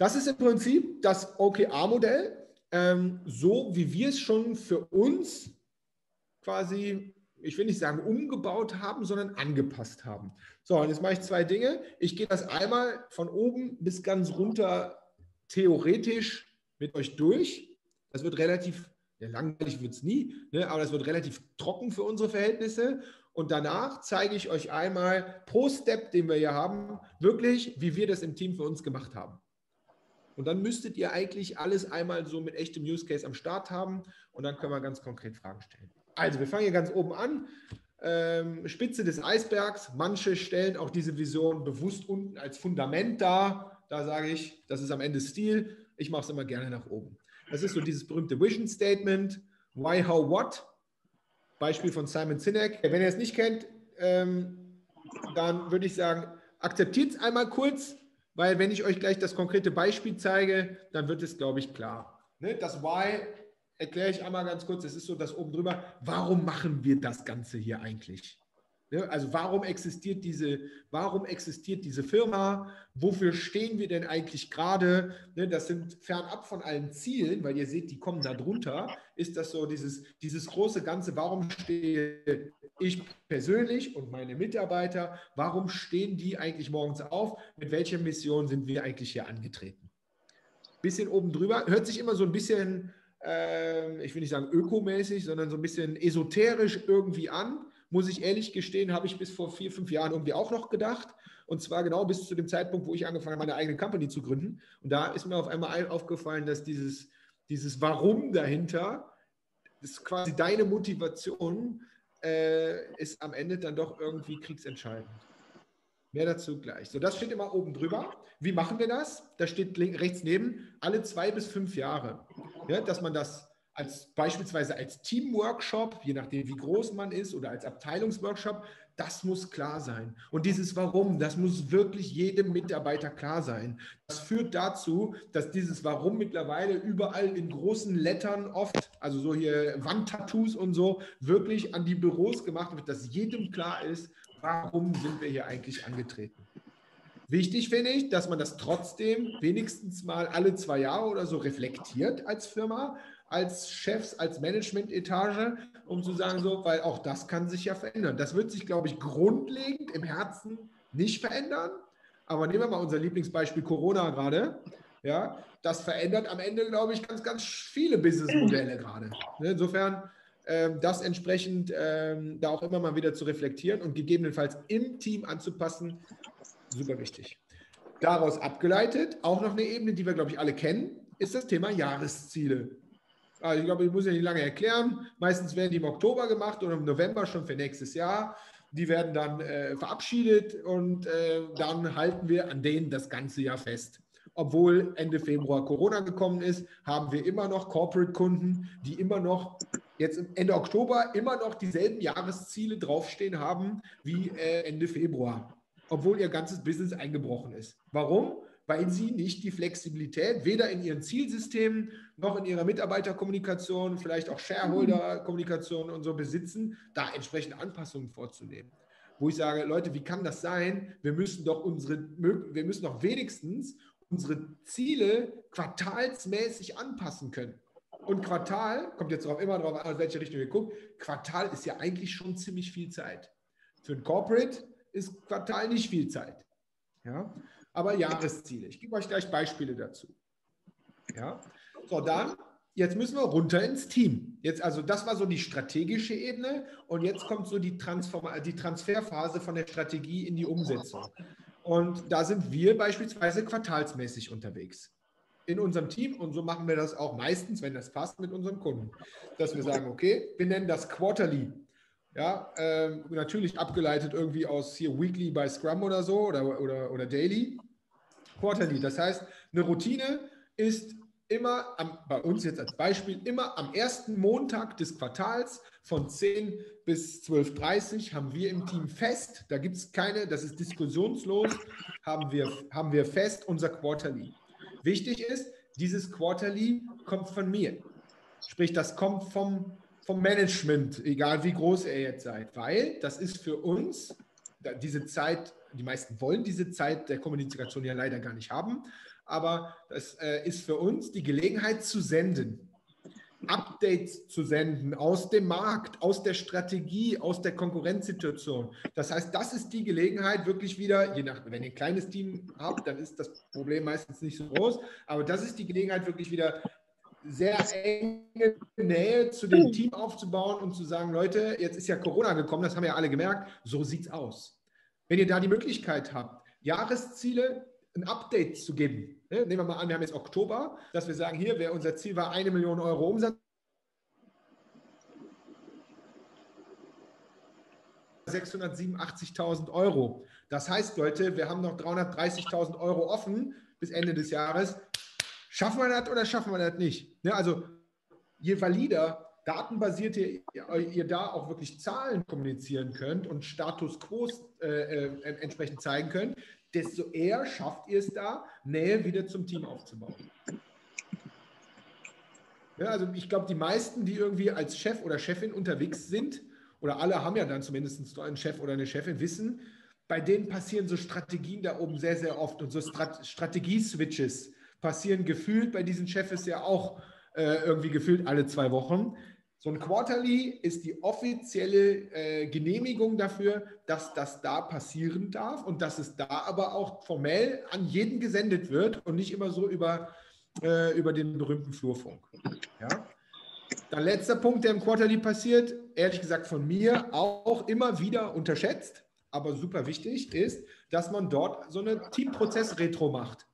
das ist im Prinzip das OKR-Modell, ähm, so wie wir es schon für uns quasi, ich will nicht sagen umgebaut haben, sondern angepasst haben. So, und jetzt mache ich zwei Dinge. Ich gehe das einmal von oben bis ganz runter theoretisch mit euch durch. Das wird relativ, ja, langweilig wird es nie, ne, aber das wird relativ trocken für unsere Verhältnisse. Und danach zeige ich euch einmal pro Step, den wir hier haben, wirklich, wie wir das im Team für uns gemacht haben. Und dann müsstet ihr eigentlich alles einmal so mit echtem Use Case am Start haben und dann können wir ganz konkret Fragen stellen. Also, wir fangen hier ganz oben an. Ähm, Spitze des Eisbergs. Manche stellen auch diese Vision bewusst unten als Fundament dar. Da sage ich, das ist am Ende Stil. Ich mache es immer gerne nach oben. Das ist so dieses berühmte Vision Statement. Why, how, what? Beispiel von Simon Sinek. Wenn ihr es nicht kennt, ähm, dann würde ich sagen, akzeptiert es einmal kurz, weil wenn ich euch gleich das konkrete Beispiel zeige, dann wird es, glaube ich, klar. Ne? Das Why erkläre ich einmal ganz kurz. Das ist so das oben drüber. Warum machen wir das Ganze hier eigentlich? Ne? Also warum existiert diese, warum existiert diese Firma? Wofür stehen wir denn eigentlich gerade? Ne? Das sind fernab von allen Zielen, weil ihr seht, die kommen da drunter. Ist das so dieses, dieses große Ganze, warum stehe ich persönlich und meine Mitarbeiter, warum stehen die eigentlich morgens auf? Mit welcher Mission sind wir eigentlich hier angetreten? Bisschen oben drüber, hört sich immer so ein bisschen, äh, ich will nicht sagen ökomäßig, sondern so ein bisschen esoterisch irgendwie an muss ich ehrlich gestehen, habe ich bis vor vier, fünf Jahren irgendwie auch noch gedacht. Und zwar genau bis zu dem Zeitpunkt, wo ich angefangen habe, meine eigene Company zu gründen. Und da ist mir auf einmal aufgefallen, dass dieses, dieses Warum dahinter, das ist quasi deine Motivation, äh, ist am Ende dann doch irgendwie kriegsentscheidend. Mehr dazu gleich. So, das steht immer oben drüber. Wie machen wir das? Da steht rechts neben, alle zwei bis fünf Jahre. Ja, dass man das als beispielsweise als Teamworkshop, je nachdem wie groß man ist, oder als Abteilungsworkshop, das muss klar sein. Und dieses Warum, das muss wirklich jedem Mitarbeiter klar sein. Das führt dazu, dass dieses Warum mittlerweile überall in großen Lettern oft, also so hier Wandtattoos und so, wirklich an die Büros gemacht wird, dass jedem klar ist, warum sind wir hier eigentlich angetreten. Wichtig finde ich, dass man das trotzdem wenigstens mal alle zwei Jahre oder so reflektiert als Firma, als Chefs, als Management-Etage, um zu sagen, so, weil auch das kann sich ja verändern. Das wird sich, glaube ich, grundlegend im Herzen nicht verändern. Aber nehmen wir mal unser Lieblingsbeispiel Corona gerade. Ja, das verändert am Ende, glaube ich, ganz, ganz viele Businessmodelle gerade. Ne, insofern, ähm, das entsprechend ähm, da auch immer mal wieder zu reflektieren und gegebenenfalls im Team anzupassen, super wichtig. Daraus abgeleitet, auch noch eine Ebene, die wir, glaube ich, alle kennen, ist das Thema Jahresziele. Also ich glaube, ich muss ja nicht lange erklären. Meistens werden die im Oktober gemacht oder im November schon für nächstes Jahr. Die werden dann äh, verabschiedet und äh, dann halten wir an denen das ganze Jahr fest. Obwohl Ende Februar Corona gekommen ist, haben wir immer noch Corporate-Kunden, die immer noch jetzt Ende Oktober immer noch dieselben Jahresziele draufstehen haben wie äh, Ende Februar, obwohl ihr ganzes Business eingebrochen ist. Warum? weil sie nicht die Flexibilität weder in ihren Zielsystemen noch in ihrer Mitarbeiterkommunikation, vielleicht auch Shareholder-Kommunikation und so besitzen, da entsprechende Anpassungen vorzunehmen. Wo ich sage, Leute, wie kann das sein? Wir müssen doch unsere, wir müssen doch wenigstens unsere Ziele quartalsmäßig anpassen können. Und Quartal, kommt jetzt auch immer darauf an, in welche Richtung ihr guckt, Quartal ist ja eigentlich schon ziemlich viel Zeit. Für ein Corporate ist Quartal nicht viel Zeit. Ja? aber Jahresziele. Ich gebe euch gleich Beispiele dazu. Ja, so dann, jetzt müssen wir runter ins Team. Jetzt, also das war so die strategische Ebene und jetzt kommt so die, Transform die Transferphase von der Strategie in die Umsetzung. Und da sind wir beispielsweise quartalsmäßig unterwegs in unserem Team und so machen wir das auch meistens, wenn das passt, mit unseren Kunden. Dass wir sagen, okay, wir nennen das Quarterly. Ja, ähm, natürlich abgeleitet irgendwie aus hier Weekly bei Scrum oder so oder, oder, oder Daily. Quarterly. Das heißt, eine Routine ist immer am, bei uns jetzt als Beispiel, immer am ersten Montag des Quartals von 10 bis 12.30 Uhr haben wir im Team fest, da gibt es keine, das ist diskussionslos, haben wir, haben wir fest unser Quarterly. Wichtig ist, dieses Quarterly kommt von mir. Sprich, das kommt vom vom Management, egal wie groß ihr jetzt seid, weil das ist für uns diese Zeit, die meisten wollen diese Zeit der Kommunikation ja leider gar nicht haben, aber das äh, ist für uns die Gelegenheit zu senden. Updates zu senden aus dem Markt, aus der Strategie, aus der Konkurrenzsituation. Das heißt, das ist die Gelegenheit, wirklich wieder, je nach, wenn ihr ein kleines Team habt, dann ist das Problem meistens nicht so groß, aber das ist die Gelegenheit, wirklich wieder sehr enge Nähe zu dem Team aufzubauen und zu sagen, Leute, jetzt ist ja Corona gekommen, das haben ja alle gemerkt, so sieht es aus. Wenn ihr da die Möglichkeit habt, Jahresziele, ein Update zu geben. Ne? Nehmen wir mal an, wir haben jetzt Oktober, dass wir sagen, hier, wer unser Ziel war, eine Million Euro Umsatz. 687.000 Euro. Das heißt, Leute, wir haben noch 330.000 Euro offen bis Ende des Jahres. Schaffen wir das oder schaffen wir das nicht? Ne? Also je valider, datenbasiert ihr, ihr, da auch wirklich Zahlen kommunizieren könnt und Status Quo äh, äh, entsprechend zeigen könnt, desto eher schafft ihr es da, Nähe wieder zum Team aufzubauen. Ja, also ich glaube, die meisten, die irgendwie als Chef oder Chefin unterwegs sind, oder alle haben ja dann zumindest einen Chef oder eine Chefin, wissen, bei denen passieren so Strategien da oben sehr, sehr oft und so Strat Strategie-Switches passieren gefühlt bei diesen Chefs ja auch äh, irgendwie gefühlt alle zwei Wochen. So ein Quarterly ist die offizielle äh, Genehmigung dafür, dass das da passieren darf und dass es da aber auch formell an jeden gesendet wird und nicht immer so über, äh, über den berühmten Flurfunk. Ja? Dann letzter Punkt, der im Quarterly passiert, ehrlich gesagt von mir auch immer wieder unterschätzt, aber super wichtig, ist, dass man dort so eine Teamprozess-Retro macht.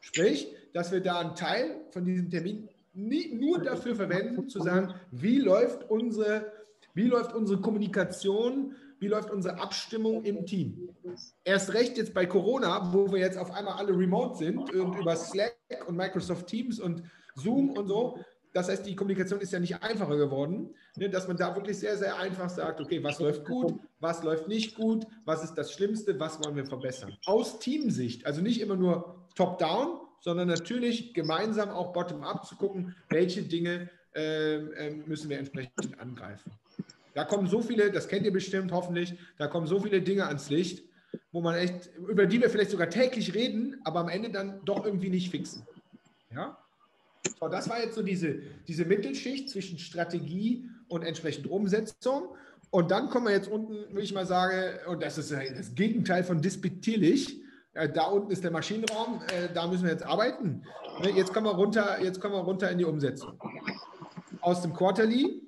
Sprich, dass wir da einen Teil von diesem Termin nie, nur dafür verwenden, zu sagen, wie läuft unsere, wie läuft unsere Kommunikation, wie läuft unsere Abstimmung im Team. Erst recht jetzt bei Corona, wo wir jetzt auf einmal alle remote sind und über Slack und Microsoft Teams und Zoom und so. Das heißt, die Kommunikation ist ja nicht einfacher geworden, ne, dass man da wirklich sehr, sehr einfach sagt, okay, was läuft gut, was läuft nicht gut, was ist das Schlimmste, was wollen wir verbessern. Aus Teamsicht, also nicht immer nur top-down, sondern natürlich gemeinsam auch bottom-up zu gucken, welche Dinge äh, müssen wir entsprechend angreifen. Da kommen so viele, das kennt ihr bestimmt hoffentlich, da kommen so viele Dinge ans Licht, wo man echt, über die wir vielleicht sogar täglich reden, aber am Ende dann doch irgendwie nicht fixen. Ja? So, das war jetzt so diese, diese Mittelschicht zwischen Strategie und entsprechend Umsetzung. Und dann kommen wir jetzt unten, würde ich mal sagen, und das ist das Gegenteil von despektierlich, äh, da unten ist der Maschinenraum, äh, da müssen wir jetzt arbeiten. Ne, jetzt kommen wir runter, jetzt kommen wir runter in die Umsetzung. Aus dem Quarterly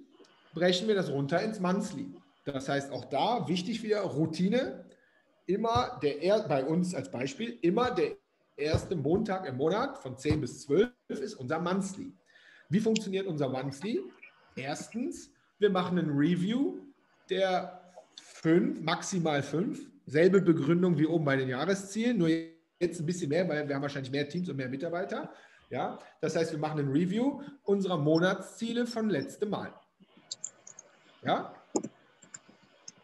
brechen wir das runter ins Monthly. Das heißt, auch da wichtig wieder Routine. Immer der, bei uns als Beispiel, immer der erste Montag im Monat von 10 bis 12 ist unser Monthly. Wie funktioniert unser Monthly? Erstens, wir machen ein Review der fünf, maximal fünf selbe Begründung wie oben bei den Jahreszielen, nur jetzt ein bisschen mehr, weil wir haben wahrscheinlich mehr Teams und mehr Mitarbeiter. Ja, das heißt, wir machen ein Review unserer Monatsziele von letztem Mal. Ja,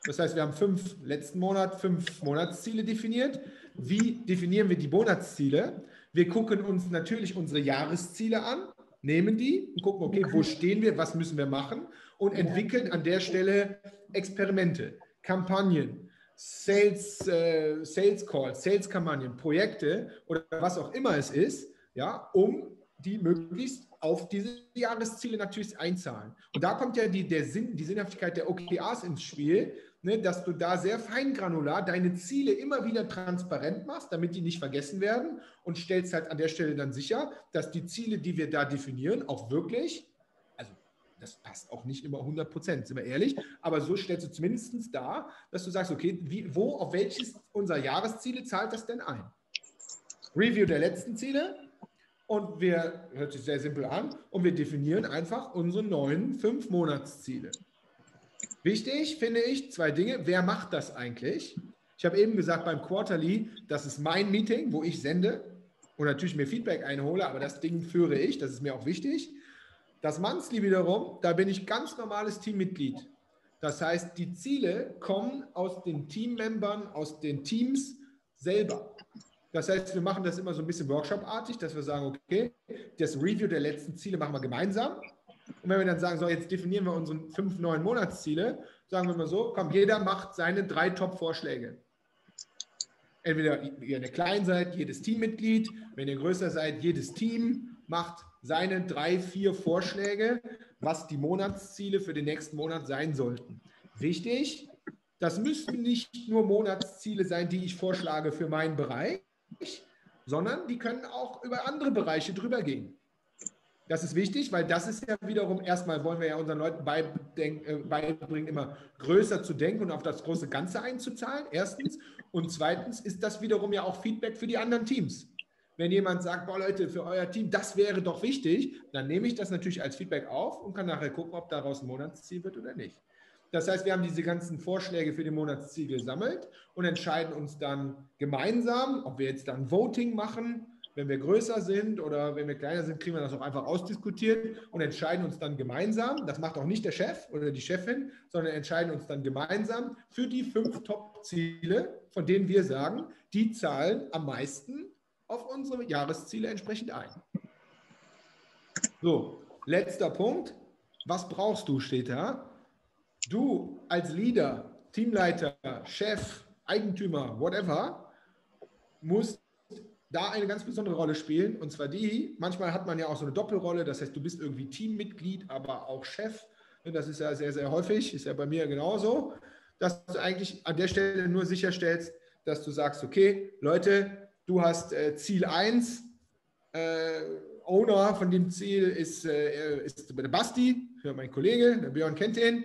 das heißt, wir haben fünf letzten Monat fünf Monatsziele definiert. Wie definieren wir die Monatsziele? Wir gucken uns natürlich unsere Jahresziele an, nehmen die und gucken, okay, wo stehen wir, was müssen wir machen und entwickeln an der Stelle Experimente, Kampagnen, Sales, äh, Sales Calls, Sales-Kampagnen, Projekte oder was auch immer es ist, ja, um die möglichst auf diese Jahresziele natürlich einzahlen. Und da kommt ja die, der Sinn, die Sinnhaftigkeit der OKRs ins Spiel, ne, dass du da sehr feingranular deine Ziele immer wieder transparent machst, damit die nicht vergessen werden und stellst halt an der Stelle dann sicher, dass die Ziele, die wir da definieren, auch wirklich das passt auch nicht immer 100 Prozent, sind wir ehrlich. Aber so stellst du zumindest dar, dass du sagst, okay, wie, wo, auf welches unserer Jahresziele zahlt das denn ein? Review der letzten Ziele und wir, hört sich sehr simpel an, und wir definieren einfach unsere neuen fünf Monatsziele. Wichtig finde ich zwei Dinge. Wer macht das eigentlich? Ich habe eben gesagt beim Quarterly, das ist mein Meeting, wo ich sende und natürlich mir Feedback einhole, aber das Ding führe ich, das ist mir auch wichtig. Das Monthly wiederum, da bin ich ganz normales Teammitglied. Das heißt, die Ziele kommen aus den Teammembern, aus den Teams selber. Das heißt, wir machen das immer so ein bisschen workshopartig, dass wir sagen, okay, das Review der letzten Ziele machen wir gemeinsam. Und wenn wir dann sagen, so, jetzt definieren wir unsere fünf neuen Monatsziele, sagen wir mal so, komm, jeder macht seine drei Top-Vorschläge. Entweder ihr klein seid, jedes Teammitglied, wenn ihr größer seid, jedes Team macht seine drei, vier Vorschläge, was die Monatsziele für den nächsten Monat sein sollten. Wichtig, das müssen nicht nur Monatsziele sein, die ich vorschlage für meinen Bereich, sondern die können auch über andere Bereiche drüber gehen. Das ist wichtig, weil das ist ja wiederum, erstmal wollen wir ja unseren Leuten äh, beibringen, immer größer zu denken und auf das große Ganze einzuzahlen, erstens. Und zweitens ist das wiederum ja auch Feedback für die anderen Teams. Wenn jemand sagt, boah Leute, für euer Team, das wäre doch wichtig, dann nehme ich das natürlich als Feedback auf und kann nachher gucken, ob daraus ein Monatsziel wird oder nicht. Das heißt, wir haben diese ganzen Vorschläge für die Monatsziel gesammelt und entscheiden uns dann gemeinsam, ob wir jetzt dann Voting machen wenn wir größer sind oder wenn wir kleiner sind, kriegen wir das auch einfach ausdiskutiert und entscheiden uns dann gemeinsam. Das macht auch nicht der Chef oder die Chefin, sondern entscheiden uns dann gemeinsam für die fünf Top-Ziele, von denen wir sagen, die zahlen am meisten auf unsere Jahresziele entsprechend ein. So, letzter Punkt. Was brauchst du, steht da. Du als Leader, Teamleiter, Chef, Eigentümer, whatever, musst da eine ganz besondere Rolle spielen. Und zwar die, manchmal hat man ja auch so eine Doppelrolle, das heißt, du bist irgendwie Teammitglied, aber auch Chef. Das ist ja sehr, sehr häufig, ist ja bei mir genauso, dass du eigentlich an der Stelle nur sicherstellst, dass du sagst, okay, Leute, du hast äh, Ziel 1, äh, Owner von dem Ziel ist, äh, ist der Basti, mein Kollege, der Björn kennt den.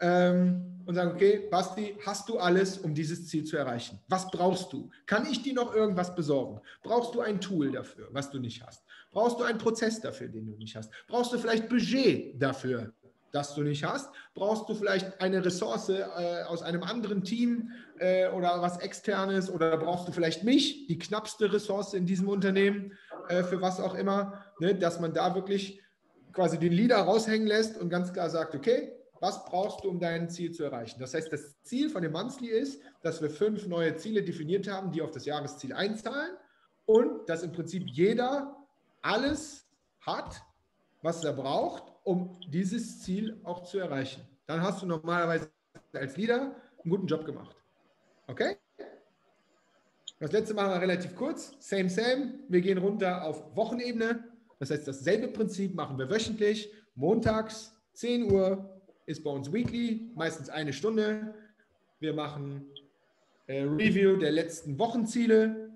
Ähm, und sagen, okay, Basti, hast du alles, um dieses Ziel zu erreichen? Was brauchst du? Kann ich dir noch irgendwas besorgen? Brauchst du ein Tool dafür, was du nicht hast? Brauchst du einen Prozess dafür, den du nicht hast? Brauchst du vielleicht Budget dafür, das du nicht hast? Brauchst du vielleicht eine Ressource äh, aus einem anderen Team äh, oder was externes? Oder brauchst du vielleicht mich, die knappste Ressource in diesem Unternehmen, äh, für was auch immer? Ne? Dass man da wirklich quasi den Leader raushängen lässt und ganz klar sagt, okay, was brauchst du, um dein Ziel zu erreichen? Das heißt, das Ziel von dem Monthly ist, dass wir fünf neue Ziele definiert haben, die auf das Jahresziel einzahlen und dass im Prinzip jeder alles hat, was er braucht, um dieses Ziel auch zu erreichen. Dann hast du normalerweise als Leader einen guten Job gemacht. Okay? Das letzte machen wir relativ kurz. Same, same. Wir gehen runter auf Wochenebene. Das heißt, dasselbe Prinzip machen wir wöchentlich. Montags 10 Uhr ist bei uns weekly, meistens eine Stunde. Wir machen äh, Review der letzten Wochenziele.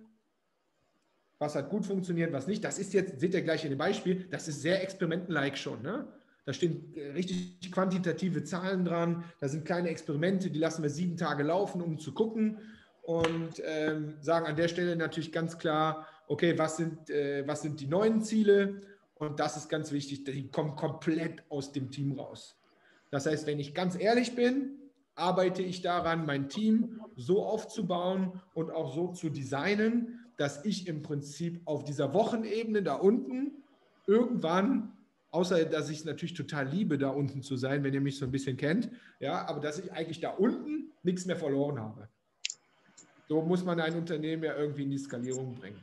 Was hat gut funktioniert, was nicht. Das ist jetzt, seht ihr gleich in dem Beispiel, das ist sehr experimentenlike schon. Ne? Da stehen äh, richtig quantitative Zahlen dran. Da sind kleine Experimente, die lassen wir sieben Tage laufen, um zu gucken. Und ähm, sagen an der Stelle natürlich ganz klar, okay, was sind, äh, was sind die neuen Ziele? Und das ist ganz wichtig, die kommen komplett aus dem Team raus. Das heißt, wenn ich ganz ehrlich bin, arbeite ich daran, mein Team so aufzubauen und auch so zu designen, dass ich im Prinzip auf dieser Wochenebene da unten irgendwann, außer dass ich es natürlich total liebe, da unten zu sein, wenn ihr mich so ein bisschen kennt, ja, aber dass ich eigentlich da unten nichts mehr verloren habe. So muss man ein Unternehmen ja irgendwie in die Skalierung bringen.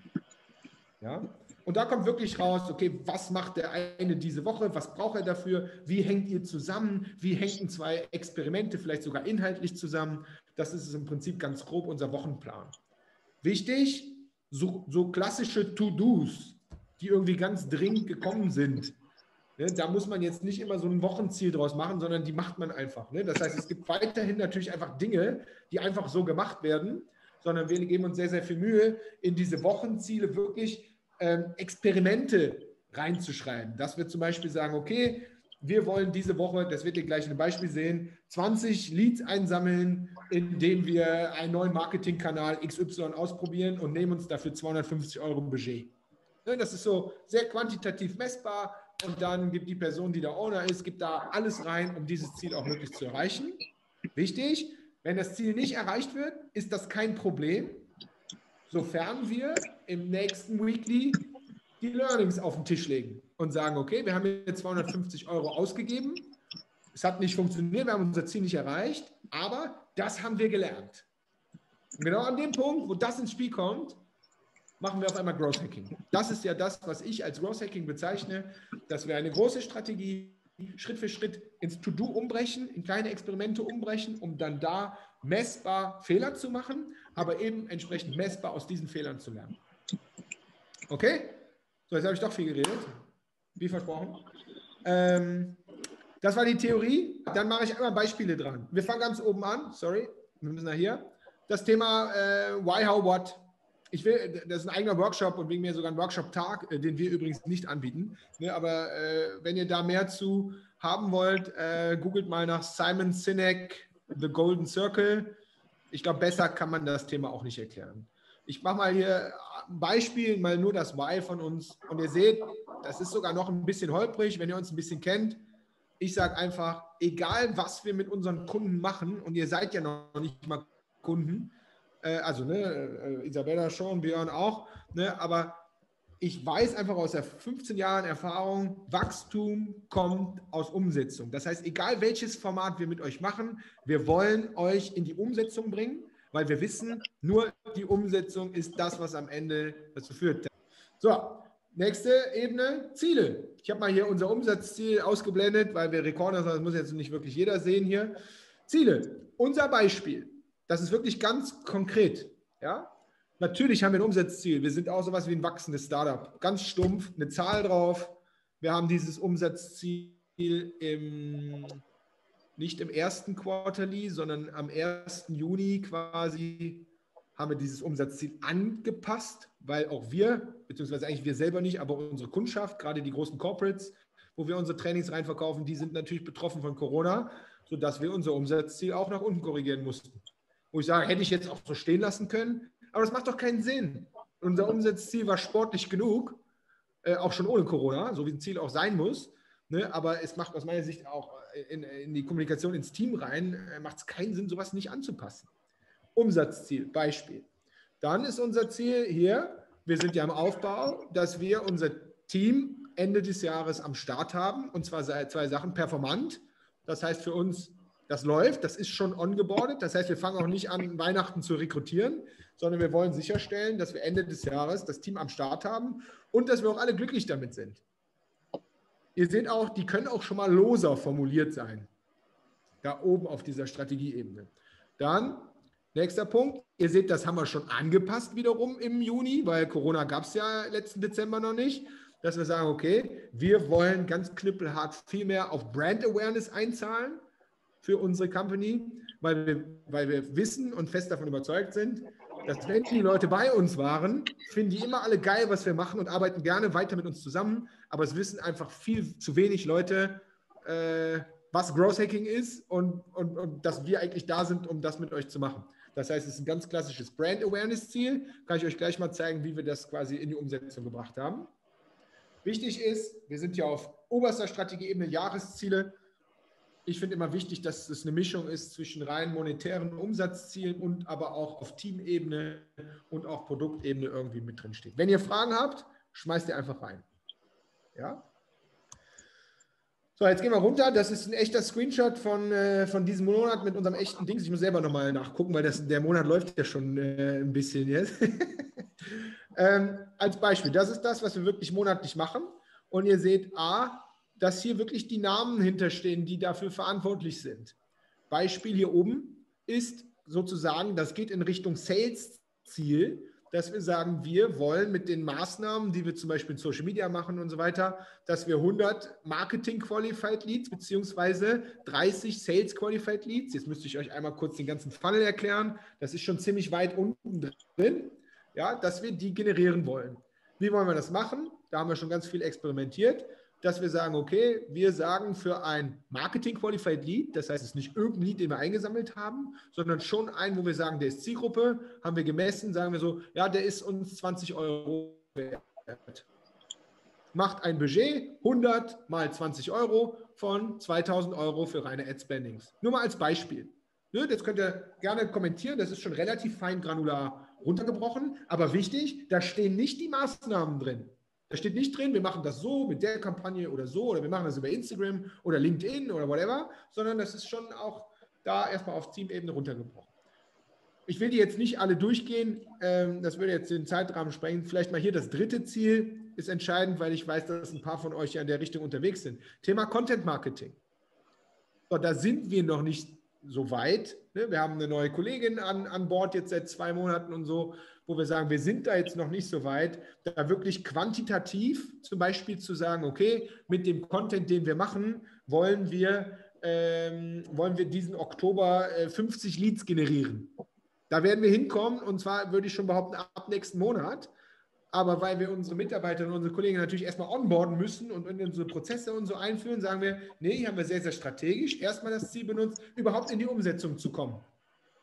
Ja, und da kommt wirklich raus, okay, was macht der eine diese Woche, was braucht er dafür, wie hängt ihr zusammen, wie hängen zwei Experimente vielleicht sogar inhaltlich zusammen. Das ist im Prinzip ganz grob unser Wochenplan. Wichtig, so, so klassische To-Dos, die irgendwie ganz dringend gekommen sind. Ne, da muss man jetzt nicht immer so ein Wochenziel draus machen, sondern die macht man einfach. Ne? Das heißt, es gibt weiterhin natürlich einfach Dinge, die einfach so gemacht werden, sondern wir geben uns sehr, sehr viel Mühe, in diese Wochenziele wirklich ähm, Experimente reinzuschreiben. Dass wir zum Beispiel sagen, okay, wir wollen diese Woche, das wird ihr gleich in einem Beispiel sehen, 20 Leads einsammeln, indem wir einen neuen Marketingkanal XY ausprobieren und nehmen uns dafür 250 Euro Budget. Ne, das ist so sehr quantitativ messbar und dann gibt die Person, die der Owner ist, gibt da alles rein, um dieses Ziel auch möglichst zu erreichen. Wichtig, wenn das Ziel nicht erreicht wird, ist das kein Problem sofern wir im nächsten Weekly die Learnings auf den Tisch legen und sagen, okay, wir haben jetzt 250 Euro ausgegeben, es hat nicht funktioniert, wir haben unser Ziel nicht erreicht, aber das haben wir gelernt. Und genau an dem Punkt, wo das ins Spiel kommt, machen wir auf einmal Growth Hacking. Das ist ja das, was ich als Growth Hacking bezeichne, dass wir eine große Strategie Schritt für Schritt ins To-Do umbrechen, in kleine Experimente umbrechen, um dann da messbar Fehler zu machen, aber eben entsprechend messbar aus diesen Fehlern zu lernen. Okay? So, jetzt habe ich doch viel geredet, wie versprochen. Ähm, das war die Theorie. Dann mache ich einmal Beispiele dran. Wir fangen ganz oben an. Sorry, wir müssen nach hier. Das Thema äh, Why, How, What. Ich will, das ist ein eigener Workshop und wegen mir sogar ein Workshop-Tag, äh, den wir übrigens nicht anbieten. Ne, aber äh, wenn ihr da mehr zu haben wollt, äh, googelt mal nach Simon Sinek, The Golden Circle. Ich glaube, besser kann man das Thema auch nicht erklären. Ich mache mal hier ein Beispiel, mal nur das Why von uns. Und ihr seht, das ist sogar noch ein bisschen holprig, wenn ihr uns ein bisschen kennt. Ich sage einfach, egal was wir mit unseren Kunden machen, und ihr seid ja noch nicht mal Kunden, äh, also ne, äh, Isabella schon, Björn auch, ne, aber ich weiß einfach aus der 15 Jahren Erfahrung, Wachstum kommt aus Umsetzung. Das heißt, egal welches Format wir mit euch machen, wir wollen euch in die Umsetzung bringen, weil wir wissen, nur die Umsetzung ist das, was am Ende dazu führt. So, nächste Ebene, Ziele. Ich habe mal hier unser Umsatzziel ausgeblendet, weil wir Rekorder sind, das muss jetzt nicht wirklich jeder sehen hier. Ziele, unser Beispiel. Das ist wirklich ganz konkret. Ja? Natürlich haben wir ein Umsatzziel. Wir sind auch so was wie ein wachsendes Startup. Ganz stumpf, eine Zahl drauf. Wir haben dieses Umsatzziel im, nicht im ersten Quarterly, sondern am 1. Juni quasi haben wir dieses Umsatzziel angepasst, weil auch wir, beziehungsweise eigentlich wir selber nicht, aber unsere Kundschaft, gerade die großen Corporates, wo wir unsere Trainings reinverkaufen, die sind natürlich betroffen von Corona, sodass wir unser Umsatzziel auch nach unten korrigieren mussten. Wo ich sage, hätte ich jetzt auch so stehen lassen können, aber das macht doch keinen Sinn. Unser Umsatzziel war sportlich genug, äh, auch schon ohne Corona, so wie ein Ziel auch sein muss. Ne? Aber es macht aus meiner Sicht auch in, in die Kommunikation ins Team rein, äh, macht es keinen Sinn, sowas nicht anzupassen. Umsatzziel, Beispiel. Dann ist unser Ziel hier, wir sind ja im Aufbau, dass wir unser Team Ende des Jahres am Start haben. Und zwar zwei Sachen, performant. Das heißt für uns, das läuft, das ist schon ongeboardet. Das heißt, wir fangen auch nicht an, Weihnachten zu rekrutieren, sondern wir wollen sicherstellen, dass wir Ende des Jahres das Team am Start haben und dass wir auch alle glücklich damit sind. Ihr seht auch, die können auch schon mal loser formuliert sein. Da oben auf dieser Strategieebene. Dann, nächster Punkt, ihr seht, das haben wir schon angepasst wiederum im Juni, weil Corona gab es ja letzten Dezember noch nicht, dass wir sagen, okay, wir wollen ganz knüppelhart viel mehr auf Brand Awareness einzahlen für unsere Company, weil wir, weil wir wissen und fest davon überzeugt sind, dass wenn die Leute bei uns waren, finden die immer alle geil, was wir machen und arbeiten gerne weiter mit uns zusammen. Aber es wissen einfach viel zu wenig Leute, äh, was Growth Hacking ist und, und, und dass wir eigentlich da sind, um das mit euch zu machen. Das heißt, es ist ein ganz klassisches Brand Awareness Ziel. Kann ich euch gleich mal zeigen, wie wir das quasi in die Umsetzung gebracht haben. Wichtig ist, wir sind ja auf oberster Strategieebene Jahresziele ich finde immer wichtig, dass es eine Mischung ist zwischen rein monetären Umsatzzielen und aber auch auf Teamebene und auch Produktebene irgendwie mit drin steht. Wenn ihr Fragen habt, schmeißt ihr einfach rein. Ja? So, jetzt gehen wir runter. Das ist ein echter Screenshot von, äh, von diesem Monat mit unserem echten Dings. Ich muss selber nochmal nachgucken, weil das, der Monat läuft ja schon äh, ein bisschen jetzt. ähm, als Beispiel, das ist das, was wir wirklich monatlich machen. Und ihr seht, A, dass hier wirklich die Namen hinterstehen, die dafür verantwortlich sind. Beispiel hier oben ist sozusagen, das geht in Richtung Sales-Ziel, dass wir sagen, wir wollen mit den Maßnahmen, die wir zum Beispiel in Social Media machen und so weiter, dass wir 100 Marketing-Qualified Leads beziehungsweise 30 Sales-Qualified Leads, jetzt müsste ich euch einmal kurz den ganzen Funnel erklären, das ist schon ziemlich weit unten drin, ja, dass wir die generieren wollen. Wie wollen wir das machen? Da haben wir schon ganz viel experimentiert dass wir sagen, okay, wir sagen für ein Marketing Qualified Lead, das heißt, es ist nicht irgendein Lead, den wir eingesammelt haben, sondern schon ein, wo wir sagen, der ist Zielgruppe, haben wir gemessen, sagen wir so, ja, der ist uns 20 Euro wert. Macht ein Budget 100 mal 20 Euro von 2000 Euro für reine Ad-Spendings. Nur mal als Beispiel. Ne, das könnt ihr gerne kommentieren, das ist schon relativ fein granular runtergebrochen, aber wichtig, da stehen nicht die Maßnahmen drin. Da steht nicht drin, wir machen das so mit der Kampagne oder so oder wir machen das über Instagram oder LinkedIn oder whatever, sondern das ist schon auch da erstmal auf Teamebene runtergebrochen. Ich will die jetzt nicht alle durchgehen, ähm, das würde jetzt den Zeitrahmen sprengen. Vielleicht mal hier das dritte Ziel. ist entscheidend, weil ich weiß, dass ein paar von euch ja in der Richtung unterwegs sind. Thema Content Marketing. So, da sind wir noch nicht so weit. Ne? Wir haben eine neue Kollegin an, an Bord jetzt seit zwei Monaten und so, wo wir sagen, wir sind da jetzt noch nicht so weit, da wirklich quantitativ zum Beispiel zu sagen, okay, mit dem Content, den wir machen, wollen wir, ähm, wollen wir diesen Oktober äh, 50 Leads generieren. Da werden wir hinkommen und zwar würde ich schon behaupten, ab nächsten Monat. Aber weil wir unsere Mitarbeiter und unsere Kollegen natürlich erstmal onboarden müssen und in unsere Prozesse und so einführen, sagen wir, nee, hier haben wir sehr, sehr strategisch erstmal das Ziel benutzt, überhaupt in die Umsetzung zu kommen.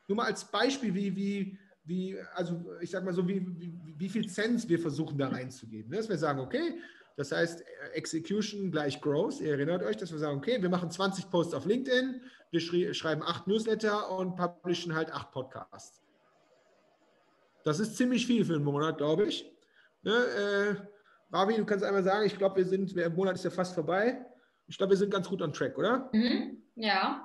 Nur mal als Beispiel, wie, wie, wie also ich sag mal so, wie, wie, wie viel Cent wir versuchen da reinzugeben. Ne? Dass wir sagen, okay, das heißt, Execution gleich Growth. Ihr erinnert euch, dass wir sagen, okay, wir machen 20 Posts auf LinkedIn, wir schreiben acht Newsletter und publishen halt acht Podcasts. Das ist ziemlich viel für einen Monat, glaube ich. Ne, äh, Ravi, du kannst einmal sagen, ich glaube, wir sind, der Monat ist ja fast vorbei. Ich glaube, wir sind ganz gut on track, oder? Mhm, ja.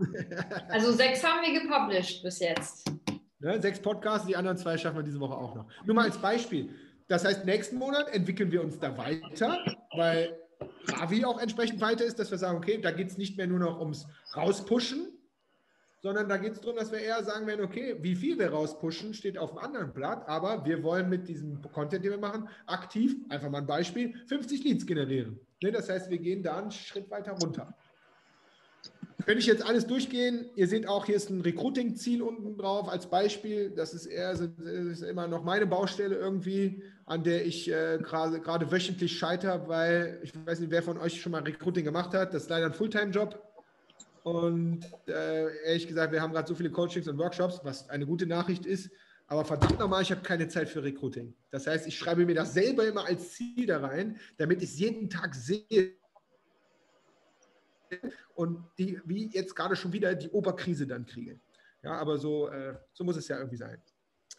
Also sechs haben wir gepublished bis jetzt. Ne, sechs Podcasts, die anderen zwei schaffen wir diese Woche auch noch. Nur mal als Beispiel. Das heißt, nächsten Monat entwickeln wir uns da weiter, weil Ravi auch entsprechend weiter ist, dass wir sagen, okay, da geht es nicht mehr nur noch ums Rauspushen, sondern da geht es darum, dass wir eher sagen werden, okay, wie viel wir rauspushen, steht auf dem anderen Blatt, aber wir wollen mit diesem Content, den wir machen, aktiv, einfach mal ein Beispiel, 50 Leads generieren. Ne, das heißt, wir gehen da einen Schritt weiter runter. Könnte ich jetzt alles durchgehen? Ihr seht auch, hier ist ein Recruiting-Ziel unten drauf als Beispiel. Das ist eher ist immer noch meine Baustelle irgendwie, an der ich äh, gerade wöchentlich scheitere, weil ich weiß nicht, wer von euch schon mal Recruiting gemacht hat. Das ist leider ein Fulltime-Job. Und äh, ehrlich gesagt, wir haben gerade so viele Coachings und Workshops, was eine gute Nachricht ist. Aber verdammt nochmal, ich habe keine Zeit für Recruiting. Das heißt, ich schreibe mir das selber immer als Ziel da rein, damit ich es jeden Tag sehe. Und die, wie jetzt gerade schon wieder, die Oberkrise dann kriege. Ja, aber so, äh, so muss es ja irgendwie sein.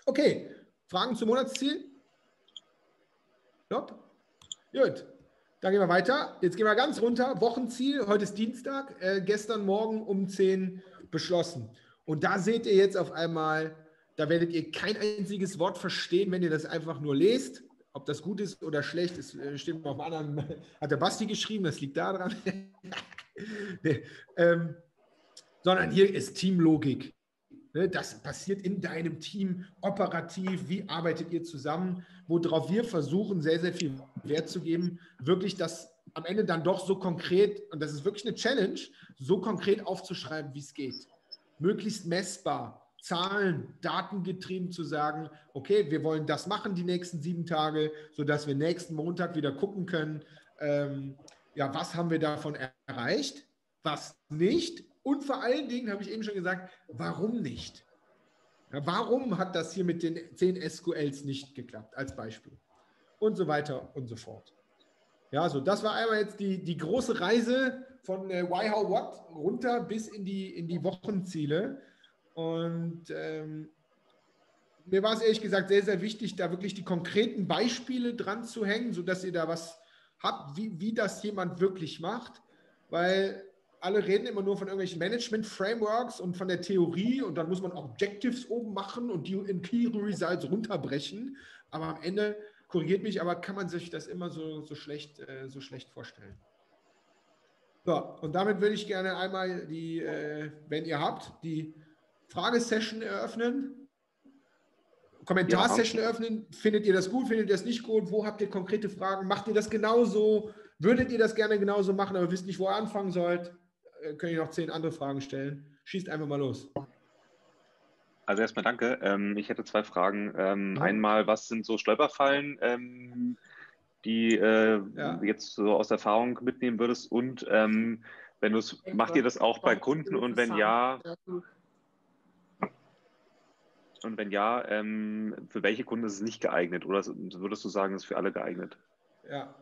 Okay, Fragen zum Monatsziel? Nope. Gut. Dann gehen wir weiter. Jetzt gehen wir ganz runter. Wochenziel, heute ist Dienstag, äh, gestern Morgen um 10 beschlossen. Und da seht ihr jetzt auf einmal, da werdet ihr kein einziges Wort verstehen, wenn ihr das einfach nur lest. Ob das gut ist oder schlecht, ist, äh, steht auf dem anderen, hat der Basti geschrieben, das liegt daran. nee, ähm, sondern hier ist Teamlogik. Ne, das passiert in deinem Team operativ. Wie arbeitet ihr zusammen? Worauf wir versuchen, sehr, sehr viel Wert zu geben, wirklich das am Ende dann doch so konkret, und das ist wirklich eine Challenge, so konkret aufzuschreiben, wie es geht. Möglichst messbar, Zahlen, datengetrieben zu sagen, okay, wir wollen das machen die nächsten sieben Tage, sodass wir nächsten Montag wieder gucken können, ähm, ja, was haben wir davon erreicht, was nicht und vor allen Dingen, habe ich eben schon gesagt, warum nicht? Warum hat das hier mit den 10 SQLs nicht geklappt, als Beispiel? Und so weiter und so fort. Ja, so das war einmal jetzt die, die große Reise von äh, Why, How, What runter bis in die, in die Wochenziele. Und ähm, mir war es ehrlich gesagt sehr, sehr wichtig, da wirklich die konkreten Beispiele dran zu hängen, sodass ihr da was habt, wie, wie das jemand wirklich macht. Weil alle reden immer nur von irgendwelchen Management-Frameworks und von der Theorie und dann muss man Objectives oben machen und die in Key Results runterbrechen. Aber am Ende, korrigiert mich, aber kann man sich das immer so, so, schlecht, äh, so schlecht vorstellen. So, und damit würde ich gerne einmal die, äh, wenn ihr habt, die Fragesession eröffnen. Kommentarsession ja. eröffnen. Findet ihr das gut? Findet ihr das nicht gut? Wo habt ihr konkrete Fragen? Macht ihr das genauso? Würdet ihr das gerne genauso machen, aber wisst nicht, wo ihr anfangen sollt? Äh, können ich noch zehn andere Fragen stellen. Schießt einfach mal los. Also erstmal danke. Ähm, ich hätte zwei Fragen. Ähm, ja. Einmal, was sind so Stolperfallen, ähm, die äh, ja. jetzt so aus Erfahrung mitnehmen würdest? Und ähm, wenn du es, macht ihr das auch bei Kunden? Und wenn ja, und wenn ja, ähm, für welche Kunden ist es nicht geeignet? Oder würdest du sagen, es ist für alle geeignet? Ja,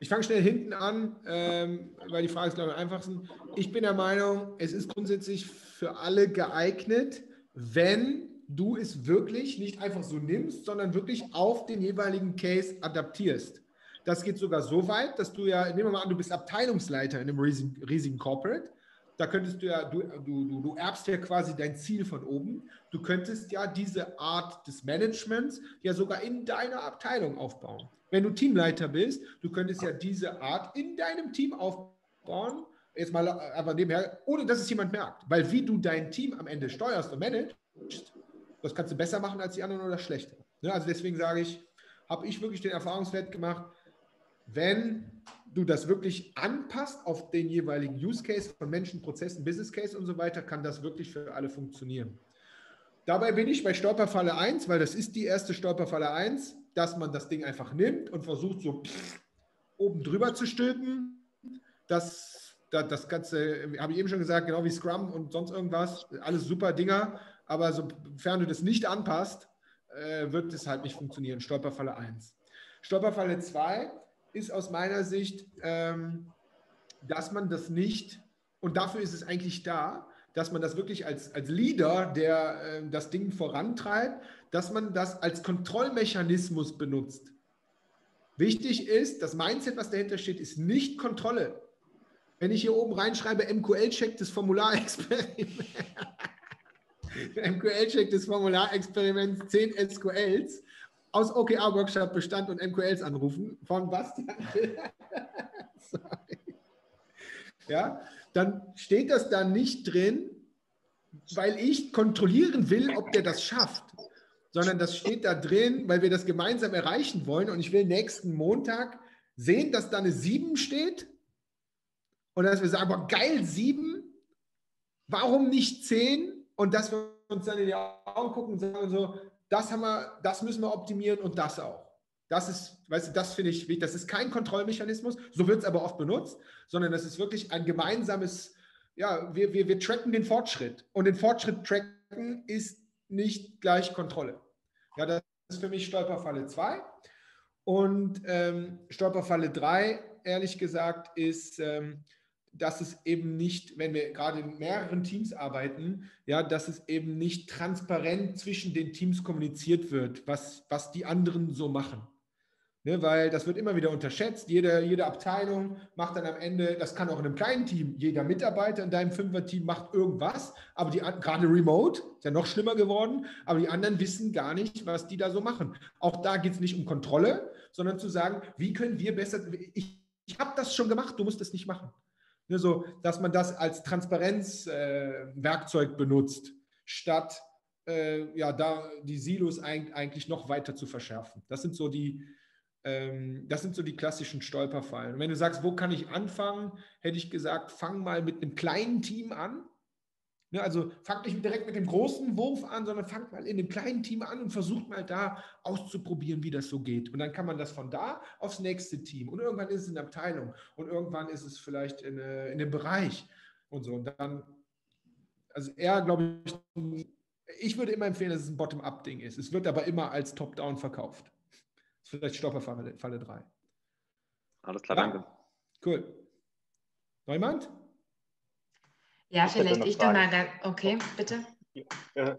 ich fange schnell hinten an, ähm, weil die Frage ist, glaube ich, am einfachsten. Ich bin der Meinung, es ist grundsätzlich für alle geeignet, wenn du es wirklich nicht einfach so nimmst, sondern wirklich auf den jeweiligen Case adaptierst. Das geht sogar so weit, dass du ja, nehmen wir mal an, du bist Abteilungsleiter in einem riesigen, riesigen Corporate. Da könntest du ja, du, du, du, erbst ja quasi dein Ziel von oben. Du könntest ja diese Art des Managements ja sogar in deiner Abteilung aufbauen. Wenn du Teamleiter bist, du könntest ja diese Art in deinem Team aufbauen, jetzt mal aber nebenher, ohne dass es jemand merkt. Weil wie du dein Team am Ende steuerst und managst, das kannst du besser machen als die anderen oder schlechter. Ja, also deswegen sage ich, habe ich wirklich den Erfahrungswert gemacht, wenn du das wirklich anpasst auf den jeweiligen Use Case von Menschen, Prozessen, Business Case und so weiter, kann das wirklich für alle funktionieren. Dabei bin ich bei Stolperfalle 1, weil das ist die erste Stolperfalle 1, dass man das Ding einfach nimmt und versucht, so oben drüber zu stülpen. Das, das, Ganze, habe ich eben schon gesagt, genau wie Scrum und sonst irgendwas, alles super Dinger, aber sofern du das nicht anpasst, äh, wird es halt nicht funktionieren. Stolperfalle 1. Stolperfalle 2 ist aus meiner Sicht, ähm, dass man das nicht, und dafür ist es eigentlich da, dass man das wirklich als, als Leader, der äh, das Ding vorantreibt, dass man das als Kontrollmechanismus benutzt. Wichtig ist, das Mindset, was dahinter steht, ist nicht Kontrolle. Wenn ich hier oben reinschreibe, MQL-Check des Formularexperiments, MQL-Check des Formularexperiments 10 SQLs, aus OKR-Workshop Bestand und MQLs anrufen. Von Bastian. ja, dann steht das da nicht drin, weil ich kontrollieren will, ob der das schafft, sondern das steht da drin, weil wir das gemeinsam erreichen wollen. Und ich will nächsten Montag sehen, dass da eine 7 steht. Und dass wir sagen, boah, geil, 7, warum nicht 10? Und dass wir uns dann in die Augen gucken und sagen so, das haben wir, das müssen wir optimieren und das auch. Das ist, weißt du, das finde ich wichtig. Das ist kein Kontrollmechanismus, so wird es aber oft benutzt, sondern das ist wirklich ein gemeinsames, ja, wir, wir, wir tracken den Fortschritt. Und den Fortschritt tracken ist nicht gleich Kontrolle. Ja, das ist für mich Stolperfalle 2. Und ähm, Stolperfalle 3, ehrlich gesagt, ist, ähm, dass es eben nicht, wenn wir gerade in mehreren Teams arbeiten, ja, dass es eben nicht transparent zwischen den Teams kommuniziert wird, was, was die anderen so machen. Ne, weil das wird immer wieder unterschätzt. Jede, jede Abteilung macht dann am Ende, das kann auch in einem kleinen Team, jeder Mitarbeiter in deinem Fünfer-Team macht irgendwas, aber die gerade remote, ist ja noch schlimmer geworden, aber die anderen wissen gar nicht, was die da so machen. Auch da geht es nicht um Kontrolle, sondern zu sagen, wie können wir besser, ich, ich habe das schon gemacht, du musst es nicht machen. Ne, so, dass man das als Transparenzwerkzeug äh, benutzt, statt äh, ja, da die Silos ein, eigentlich noch weiter zu verschärfen. Das sind so die, ähm, das sind so die klassischen Stolperfallen. Und wenn du sagst, wo kann ich anfangen, hätte ich gesagt, fang mal mit einem kleinen Team an Ne, also fangt nicht direkt mit dem großen Wurf an, sondern fangt mal in dem kleinen Team an und versucht mal da auszuprobieren, wie das so geht. Und dann kann man das von da aufs nächste Team. Und irgendwann ist es in der Abteilung und irgendwann ist es vielleicht in, äh, in dem Bereich und so. Und dann, also eher glaube ich, ich würde immer empfehlen, dass es ein Bottom-up-Ding ist. Es wird aber immer als Top-Down verkauft. Das ist vielleicht Stopperfalle Falle 3. Alles klar, ja. danke. Cool. Neumann? Ja, ich vielleicht ich doch mal. Okay, bitte. Ja,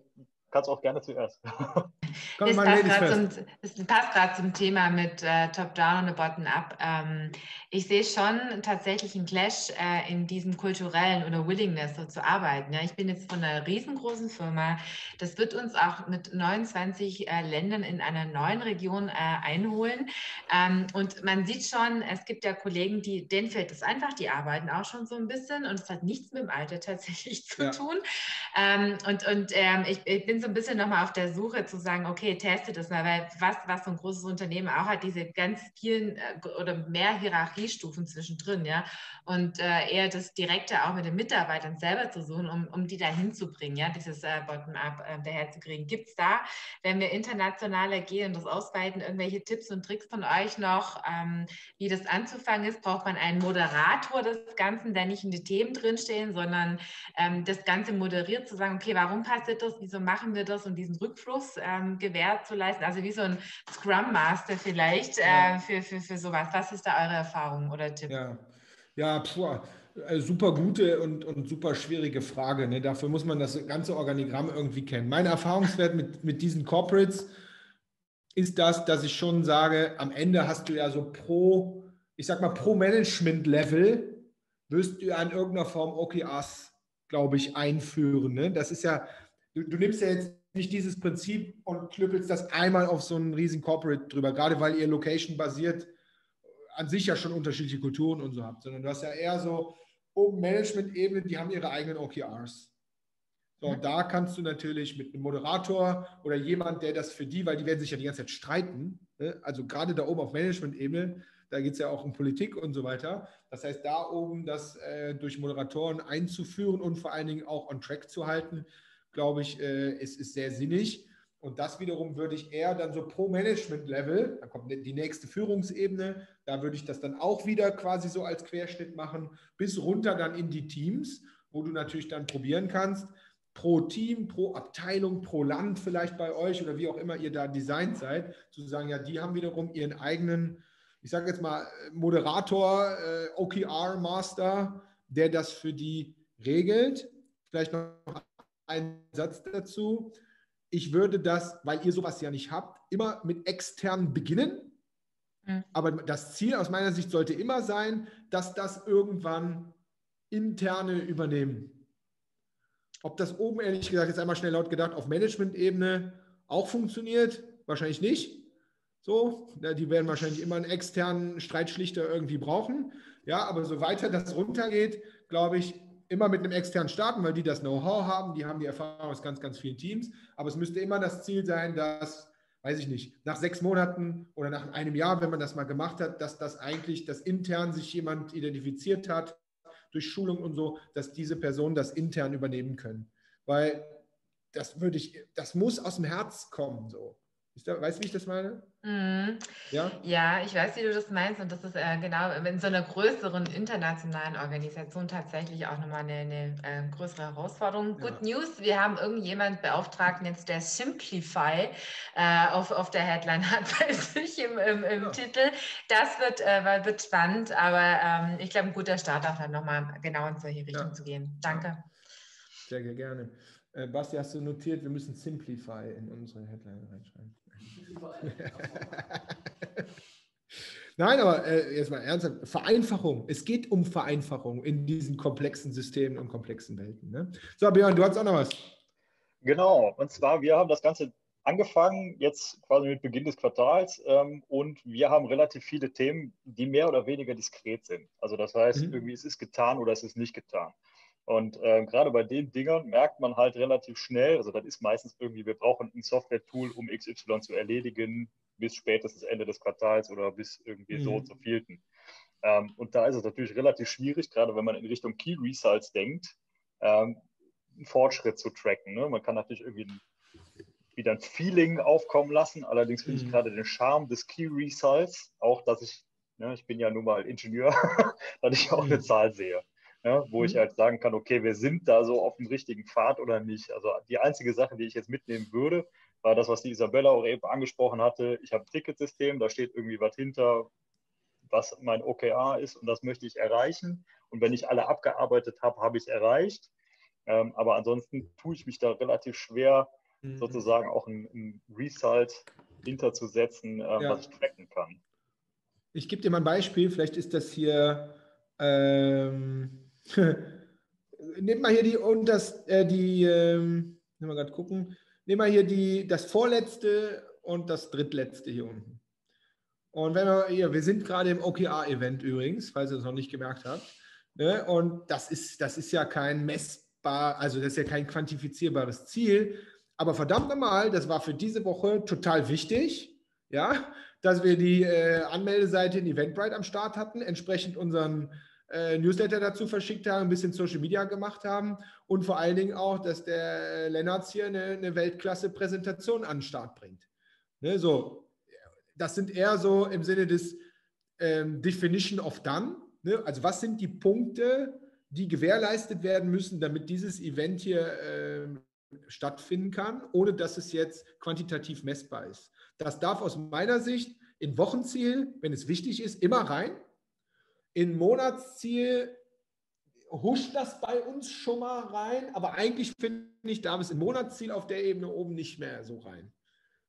kannst auch gerne zuerst. es passt gerade zum, zum, Thema mit äh, Top-Down und Bottom-Up. Ähm, ich sehe schon tatsächlich einen Clash äh, in diesem kulturellen oder Willingness so zu arbeiten. Ja, ich bin jetzt von einer riesengroßen Firma. Das wird uns auch mit 29 äh, Ländern in einer neuen Region äh, einholen. Ähm, und man sieht schon, es gibt ja Kollegen, die, denen fällt es einfach, die arbeiten auch schon so ein bisschen und es hat nichts mit dem Alter tatsächlich zu ja. tun. Ähm, und und ähm, ich, ich bin so ein bisschen nochmal auf der Suche zu sagen, okay, teste das mal, weil was, was so ein großes Unternehmen auch hat, diese ganz vielen äh, oder mehr Hierarchiestufen zwischendrin, ja. Und äh, eher das Direkte auch mit den Mitarbeitern selber zu suchen, um, um die da hinzubringen, ja, dieses äh, Bottom-up äh, daherzukriegen. Gibt es da, wenn wir internationaler gehen und das ausweiten, irgendwelche Tipps und Tricks von euch noch, ähm, wie das anzufangen ist? Braucht man einen Moderator des Ganzen, der nicht in die Themen drinstehen, sondern ähm, das Ganze moderiert, zu sagen, okay, warum passiert das, wieso machen wir das und diesen Rückfluss ähm, gewährt zu leisten? Also wie so ein Scrum Master vielleicht äh, für, für, für sowas. Was ist da eure Erfahrung oder Tipp? Ja, ja puh, äh, super gute und, und super schwierige Frage. Ne? Dafür muss man das ganze Organigramm irgendwie kennen. Mein Erfahrungswert mit, mit diesen Corporates ist das, dass ich schon sage, am Ende hast du ja so pro, ich sag mal, pro Management-Level wirst du ja in irgendeiner Form OKRs, glaube ich, einführen. Ne? Das ist ja, du, du nimmst ja jetzt nicht dieses Prinzip und knüppelst das einmal auf so einen riesen Corporate drüber, gerade weil ihr Location basiert an sich ja schon unterschiedliche Kulturen und so habt, sondern du hast ja eher so oben Management-Ebene, die haben ihre eigenen OKRs. So, und da kannst du natürlich mit einem Moderator oder jemand, der das für die, weil die werden sich ja die ganze Zeit streiten, ne? also gerade da oben auf Management-Ebene, da geht es ja auch um Politik und so weiter. Das heißt, da oben das äh, durch Moderatoren einzuführen und vor allen Dingen auch on track zu halten, glaube ich, äh, ist, ist sehr sinnig. Und das wiederum würde ich eher dann so pro Management-Level, da kommt die nächste Führungsebene, da würde ich das dann auch wieder quasi so als Querschnitt machen, bis runter dann in die Teams, wo du natürlich dann probieren kannst, pro Team, pro Abteilung, pro Land vielleicht bei euch oder wie auch immer ihr da designt seid, zu sagen, ja, die haben wiederum ihren eigenen, ich sage jetzt mal, Moderator, äh, OKR-Master, der das für die regelt. Vielleicht noch ein Satz dazu. Ich würde das, weil ihr sowas ja nicht habt, immer mit externen beginnen. Mhm. Aber das Ziel aus meiner Sicht sollte immer sein, dass das irgendwann interne übernehmen. Ob das oben, ehrlich gesagt, jetzt einmal schnell laut gedacht, auf Management-Ebene auch funktioniert, wahrscheinlich nicht. So, die werden wahrscheinlich immer einen externen Streitschlichter irgendwie brauchen. Ja, aber so weiter das runtergeht, glaube ich, immer mit einem externen starten, weil die das Know-how haben, die haben die Erfahrung aus ganz, ganz vielen Teams. Aber es müsste immer das Ziel sein, dass, weiß ich nicht, nach sechs Monaten oder nach einem Jahr, wenn man das mal gemacht hat, dass das eigentlich, dass intern sich jemand identifiziert hat, durch Schulung und so, dass diese Personen das intern übernehmen können. Weil das würde ich, das muss aus dem Herz kommen, so. Da, weißt du, wie ich das meine? Mm. Ja? ja, ich weiß, wie du das meinst. Und das ist äh, genau in so einer größeren internationalen Organisation tatsächlich auch nochmal eine, eine äh, größere Herausforderung. Ja. Good News, wir haben irgendjemand beauftragt, jetzt der Simplify äh, auf, auf der Headline hat bei sich im, im, im ja. Titel. Das wird, äh, wird spannend, aber ähm, ich glaube, ein guter Start auch dann nochmal genau in solche Richtung zu gehen. Danke. Sehr, sehr gerne. Äh, Basti, hast du notiert, wir müssen Simplify in unsere Headline reinschreiben? Nein, aber äh, jetzt mal ernsthaft, Vereinfachung. Es geht um Vereinfachung in diesen komplexen Systemen und komplexen Welten. Ne? So, Björn, du hast auch noch was. Genau, und zwar, wir haben das Ganze angefangen, jetzt quasi mit Beginn des Quartals, ähm, und wir haben relativ viele Themen, die mehr oder weniger diskret sind. Also das heißt, mhm. irgendwie es ist getan oder es ist nicht getan. Und äh, gerade bei den Dingern merkt man halt relativ schnell, also das ist meistens irgendwie, wir brauchen ein Software-Tool, um XY zu erledigen, bis spätestens Ende des Quartals oder bis irgendwie mhm. so zu vielten. Ähm, und da ist es natürlich relativ schwierig, gerade wenn man in Richtung Key Results denkt, ähm, einen Fortschritt zu tracken. Ne? Man kann natürlich irgendwie ein, wieder ein Feeling aufkommen lassen. Allerdings finde mhm. ich gerade den Charme des Key Results, auch dass ich, ne, ich bin ja nun mal Ingenieur, dass ich auch mhm. eine Zahl sehe ja, wo mhm. ich halt sagen kann, okay, wir sind da so auf dem richtigen Pfad oder nicht. Also die einzige Sache, die ich jetzt mitnehmen würde, war das, was die Isabella auch eben angesprochen hatte. Ich habe ein Ticketsystem, da steht irgendwie was hinter, was mein OKR ist und das möchte ich erreichen. Und wenn ich alle abgearbeitet habe, habe ich es erreicht. Ähm, aber ansonsten tue ich mich da relativ schwer, mhm. sozusagen auch ein, ein Result hinterzusetzen, äh, ja. was ich tracken kann. Ich gebe dir mal ein Beispiel, vielleicht ist das hier ähm, Nehmt mal hier die und das, äh, die, ähm, wir gerade gucken. Nehmen wir hier die, das vorletzte und das drittletzte hier unten. Und wenn wir hier, wir sind gerade im OKR-Event übrigens, falls ihr es noch nicht gemerkt habt. Ne? Und das ist, das ist ja kein messbar, also das ist ja kein quantifizierbares Ziel. Aber verdammt nochmal, das war für diese Woche total wichtig, ja, dass wir die äh, Anmeldeseite in Eventbrite am Start hatten, entsprechend unseren äh, Newsletter dazu verschickt haben, ein bisschen Social Media gemacht haben und vor allen Dingen auch, dass der Lennartz hier eine, eine Weltklasse-Präsentation an den Start bringt. Ne, so, das sind eher so im Sinne des ähm, Definition of Done. Ne? Also was sind die Punkte, die gewährleistet werden müssen, damit dieses Event hier äh, stattfinden kann, ohne dass es jetzt quantitativ messbar ist. Das darf aus meiner Sicht in Wochenziel, wenn es wichtig ist, immer rein in Monatsziel huscht das bei uns schon mal rein, aber eigentlich finde ich, darf es im Monatsziel auf der Ebene oben nicht mehr so rein.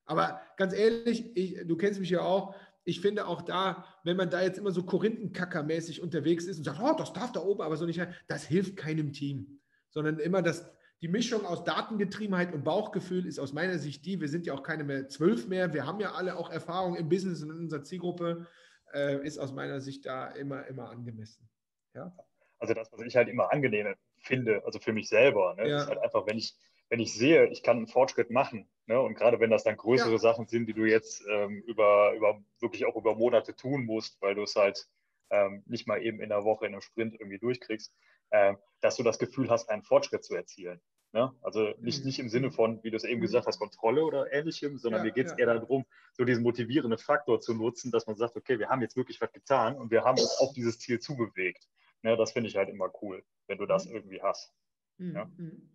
Aber ganz ehrlich, ich, du kennst mich ja auch, ich finde auch da, wenn man da jetzt immer so Korinthenkackermäßig unterwegs ist und sagt, oh, das darf da oben aber so nicht, das hilft keinem Team. Sondern immer das, die Mischung aus Datengetriebenheit und Bauchgefühl ist aus meiner Sicht die, wir sind ja auch keine mehr zwölf mehr, wir haben ja alle auch Erfahrung im Business und in unserer Zielgruppe, äh, ist aus meiner Sicht da immer, immer angemessen. Ja? Also das, was ich halt immer angenehm finde, also für mich selber, ne, ja. ist halt einfach, wenn ich, wenn ich sehe, ich kann einen Fortschritt machen, ne, und gerade wenn das dann größere ja. Sachen sind, die du jetzt ähm, über, über wirklich auch über Monate tun musst, weil du es halt ähm, nicht mal eben in der Woche in einem Sprint irgendwie durchkriegst, äh, dass du das Gefühl hast, einen Fortschritt zu erzielen. Ne? Also nicht, mhm. nicht im Sinne von, wie du es eben gesagt hast, Kontrolle oder ähnlichem, sondern ja, mir geht es ja. eher darum, so diesen motivierenden Faktor zu nutzen, dass man sagt, okay, wir haben jetzt wirklich was getan und wir haben uns auf dieses Ziel zubewegt. Ne? Das finde ich halt immer cool, wenn du das mhm. irgendwie hast. Mhm. Ja? Mhm.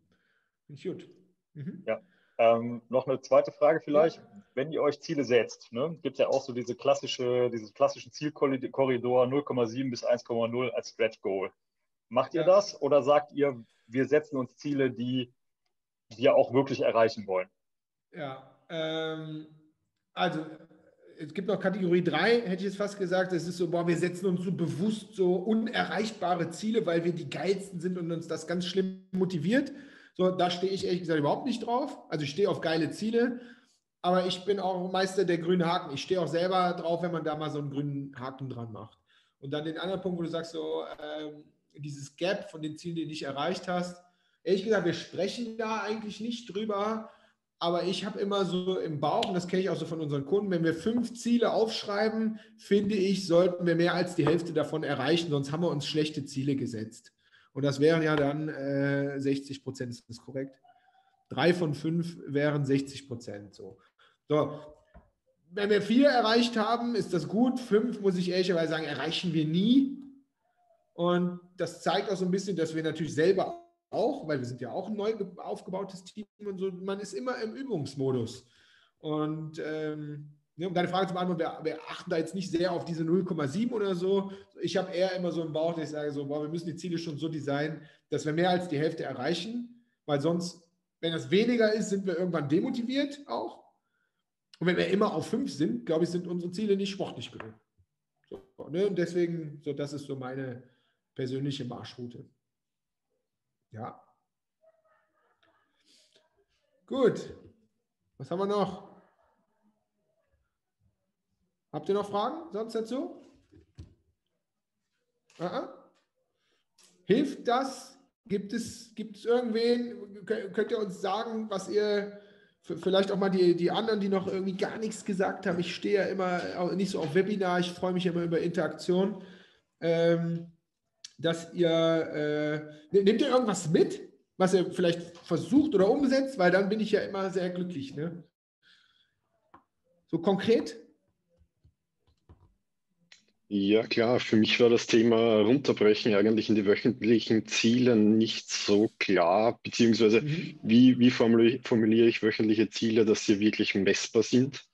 Gut. Mhm. Ja. Ähm, noch eine zweite Frage vielleicht. Ja. Wenn ihr euch Ziele setzt, ne, gibt es ja auch so diese klassische, diesen klassischen Zielkorridor 0,7 bis 1,0 als Stretch Goal. Macht ihr ja. das oder sagt ihr, wir setzen uns Ziele, die wir auch wirklich erreichen wollen? Ja, ähm, also es gibt noch Kategorie 3, hätte ich jetzt fast gesagt. Das ist so, boah, wir setzen uns so bewusst so unerreichbare Ziele, weil wir die geilsten sind und uns das ganz schlimm motiviert. So, da stehe ich ehrlich gesagt überhaupt nicht drauf. Also ich stehe auf geile Ziele, aber ich bin auch Meister der grünen Haken. Ich stehe auch selber drauf, wenn man da mal so einen grünen Haken dran macht. Und dann den anderen Punkt, wo du sagst, so, ähm, dieses Gap von den Zielen, die du nicht erreicht hast. Ehrlich gesagt, wir sprechen da eigentlich nicht drüber, aber ich habe immer so im Bauch, und das kenne ich auch so von unseren Kunden, wenn wir fünf Ziele aufschreiben, finde ich, sollten wir mehr als die Hälfte davon erreichen, sonst haben wir uns schlechte Ziele gesetzt. Und das wären ja dann äh, 60 Prozent, ist das korrekt? Drei von fünf wären 60 Prozent. So. so. Wenn wir vier erreicht haben, ist das gut. Fünf, muss ich ehrlicherweise sagen, erreichen wir nie. Und das zeigt auch so ein bisschen, dass wir natürlich selber auch, weil wir sind ja auch ein neu aufgebautes Team und so, man ist immer im Übungsmodus. Und ähm, um deine Frage zu beantworten, wir, wir, achten da jetzt nicht sehr auf diese 0,7 oder so. Ich habe eher immer so im Bauch, dass ich sage, so, boah, wir müssen die Ziele schon so designen, dass wir mehr als die Hälfte erreichen, weil sonst, wenn das weniger ist, sind wir irgendwann demotiviert auch. Und wenn wir immer auf 5 sind, glaube ich, sind unsere Ziele nicht sportlich genug. So, ne? Und deswegen, so, das ist so meine, persönliche Marschroute. Ja. Gut. Was haben wir noch? Habt ihr noch Fragen sonst dazu? Aha. Hilft das? Gibt es, gibt es irgendwen? Könnt ihr uns sagen, was ihr, vielleicht auch mal die, die anderen, die noch irgendwie gar nichts gesagt haben? Ich stehe ja immer nicht so auf Webinar, ich freue mich immer über Interaktion. Ähm, dass ihr, äh, nehmt ihr irgendwas mit, was ihr vielleicht versucht oder umsetzt, weil dann bin ich ja immer sehr glücklich. Ne? So konkret? Ja, klar. Für mich war das Thema Runterbrechen eigentlich in die wöchentlichen Ziele nicht so klar, beziehungsweise mhm. wie, wie formuliere ich wöchentliche Ziele, dass sie wirklich messbar sind.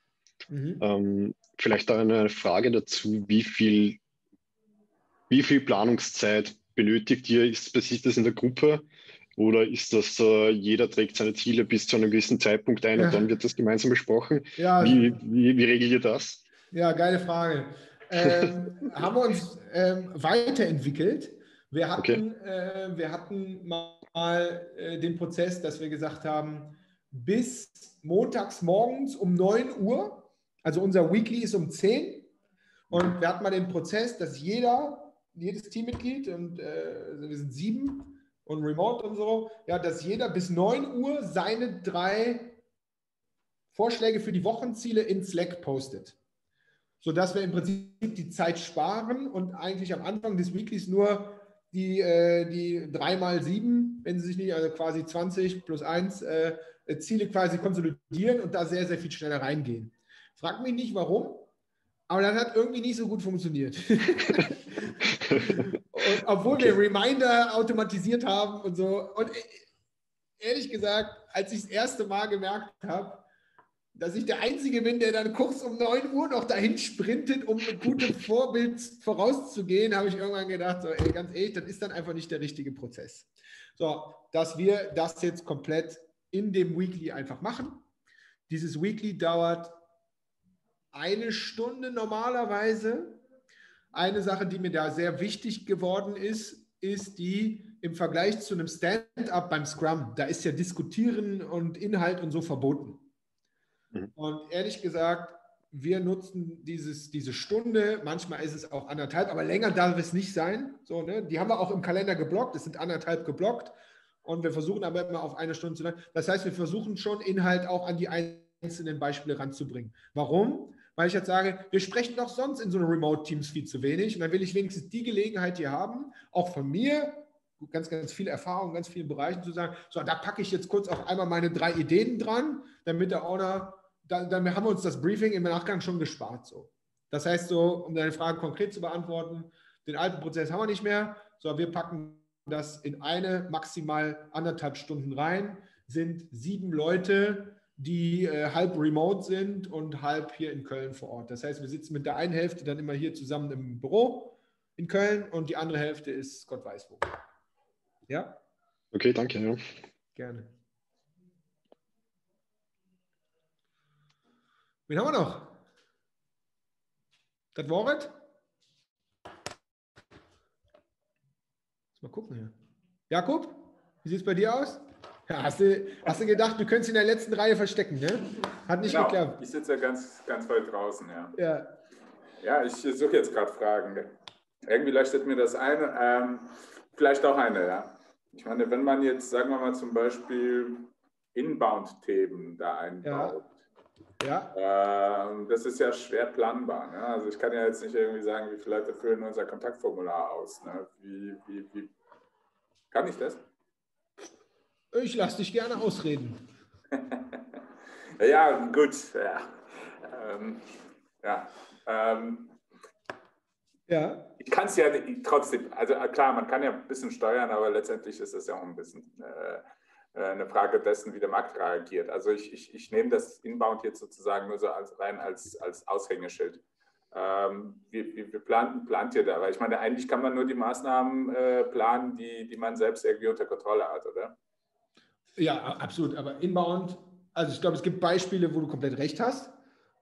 Mhm. Ähm, vielleicht auch eine Frage dazu, wie viel wie viel Planungszeit benötigt ihr? Ist, ist das in der Gruppe oder ist das, äh, jeder trägt seine Ziele bis zu einem gewissen Zeitpunkt ein ja. und dann wird das gemeinsam besprochen? Ja. Wie, wie, wie regelt ihr das? Ja, geile Frage. Ähm, haben wir uns ähm, weiterentwickelt. Wir hatten, okay. äh, wir hatten mal äh, den Prozess, dass wir gesagt haben, bis montags morgens um 9 Uhr, also unser Weekly ist um 10 und wir hatten mal den Prozess, dass jeder jedes Teammitglied und äh, wir sind sieben und remote und so, ja, dass jeder bis 9 Uhr seine drei Vorschläge für die Wochenziele in Slack postet. Sodass wir im Prinzip die Zeit sparen und eigentlich am Anfang des Weeklies nur die, äh, die 3 mal 7, wenn sie sich nicht, also quasi 20 plus 1 äh, Ziele quasi konsolidieren und da sehr, sehr viel schneller reingehen. Frag mich nicht, warum. Aber das hat irgendwie nicht so gut funktioniert. und, obwohl okay. wir Reminder automatisiert haben und so. Und ehrlich gesagt, als ich das erste Mal gemerkt habe, dass ich der Einzige bin, der dann kurz um 9 Uhr noch dahin sprintet, um ein gutes Vorbild vorauszugehen, habe ich irgendwann gedacht, so, ey, ganz ehrlich, das ist dann einfach nicht der richtige Prozess. So, dass wir das jetzt komplett in dem Weekly einfach machen. Dieses Weekly dauert eine Stunde normalerweise. Eine Sache, die mir da sehr wichtig geworden ist, ist die im Vergleich zu einem Stand-up beim Scrum. Da ist ja Diskutieren und Inhalt und so verboten. Mhm. Und ehrlich gesagt, wir nutzen dieses, diese Stunde, manchmal ist es auch anderthalb, aber länger darf es nicht sein. So, ne? Die haben wir auch im Kalender geblockt, es sind anderthalb geblockt und wir versuchen aber immer auf eine Stunde zu lang. Das heißt, wir versuchen schon Inhalt auch an die einzelnen Beispiele ranzubringen. Warum? Weil ich jetzt sage, wir sprechen doch sonst in so einem Remote-Teams viel zu wenig und dann will ich wenigstens die Gelegenheit hier haben, auch von mir, ganz, ganz viel Erfahrung ganz vielen Bereichen zu sagen, so, da packe ich jetzt kurz auch einmal meine drei Ideen dran, damit der Owner dann, dann haben wir uns das Briefing im Nachgang schon gespart. So. Das heißt, so, um deine Frage konkret zu beantworten, den alten Prozess haben wir nicht mehr, sondern wir packen das in eine, maximal anderthalb Stunden rein, sind sieben Leute, die äh, halb remote sind und halb hier in Köln vor Ort. Das heißt, wir sitzen mit der einen Hälfte dann immer hier zusammen im Büro in Köln und die andere Hälfte ist Gott weiß wo. Ja? Okay, danke. Ja. Gerne. Wen haben wir noch? Das Wort? Mal gucken hier. Jakob, wie sieht es bei dir aus? Ja, hast, du, hast du gedacht, du könntest in der letzten Reihe verstecken, ne? Hat nicht genau. geklappt. Ich sitze ja ganz, ganz weit draußen, ja. Ja, ja ich suche jetzt gerade Fragen. Irgendwie leuchtet mir das ein. Ähm, vielleicht auch eine, ja. Ich meine, wenn man jetzt, sagen wir mal zum Beispiel Inbound-Themen da einbaut, ja. Ähm, das ist ja schwer planbar. Ne? Also ich kann ja jetzt nicht irgendwie sagen, wie viele Leute füllen unser Kontaktformular aus. Ne? Wie, wie, wie kann ich das? Ich lasse dich gerne ausreden. ja, gut. Ja. Ähm, ja. Ähm, ja. Ich kann es ja trotzdem, also klar, man kann ja ein bisschen steuern, aber letztendlich ist es ja auch ein bisschen äh, äh, eine Frage dessen, wie der Markt reagiert. Also ich, ich, ich nehme das Inbound jetzt sozusagen nur so als, rein als, als Aushängeschild. Ähm, wie, wie, wie plant, plant ihr da? Weil ich meine, eigentlich kann man nur die Maßnahmen äh, planen, die, die man selbst irgendwie unter Kontrolle hat, oder? Ja, absolut. Aber Inbound, also ich glaube, es gibt Beispiele, wo du komplett recht hast.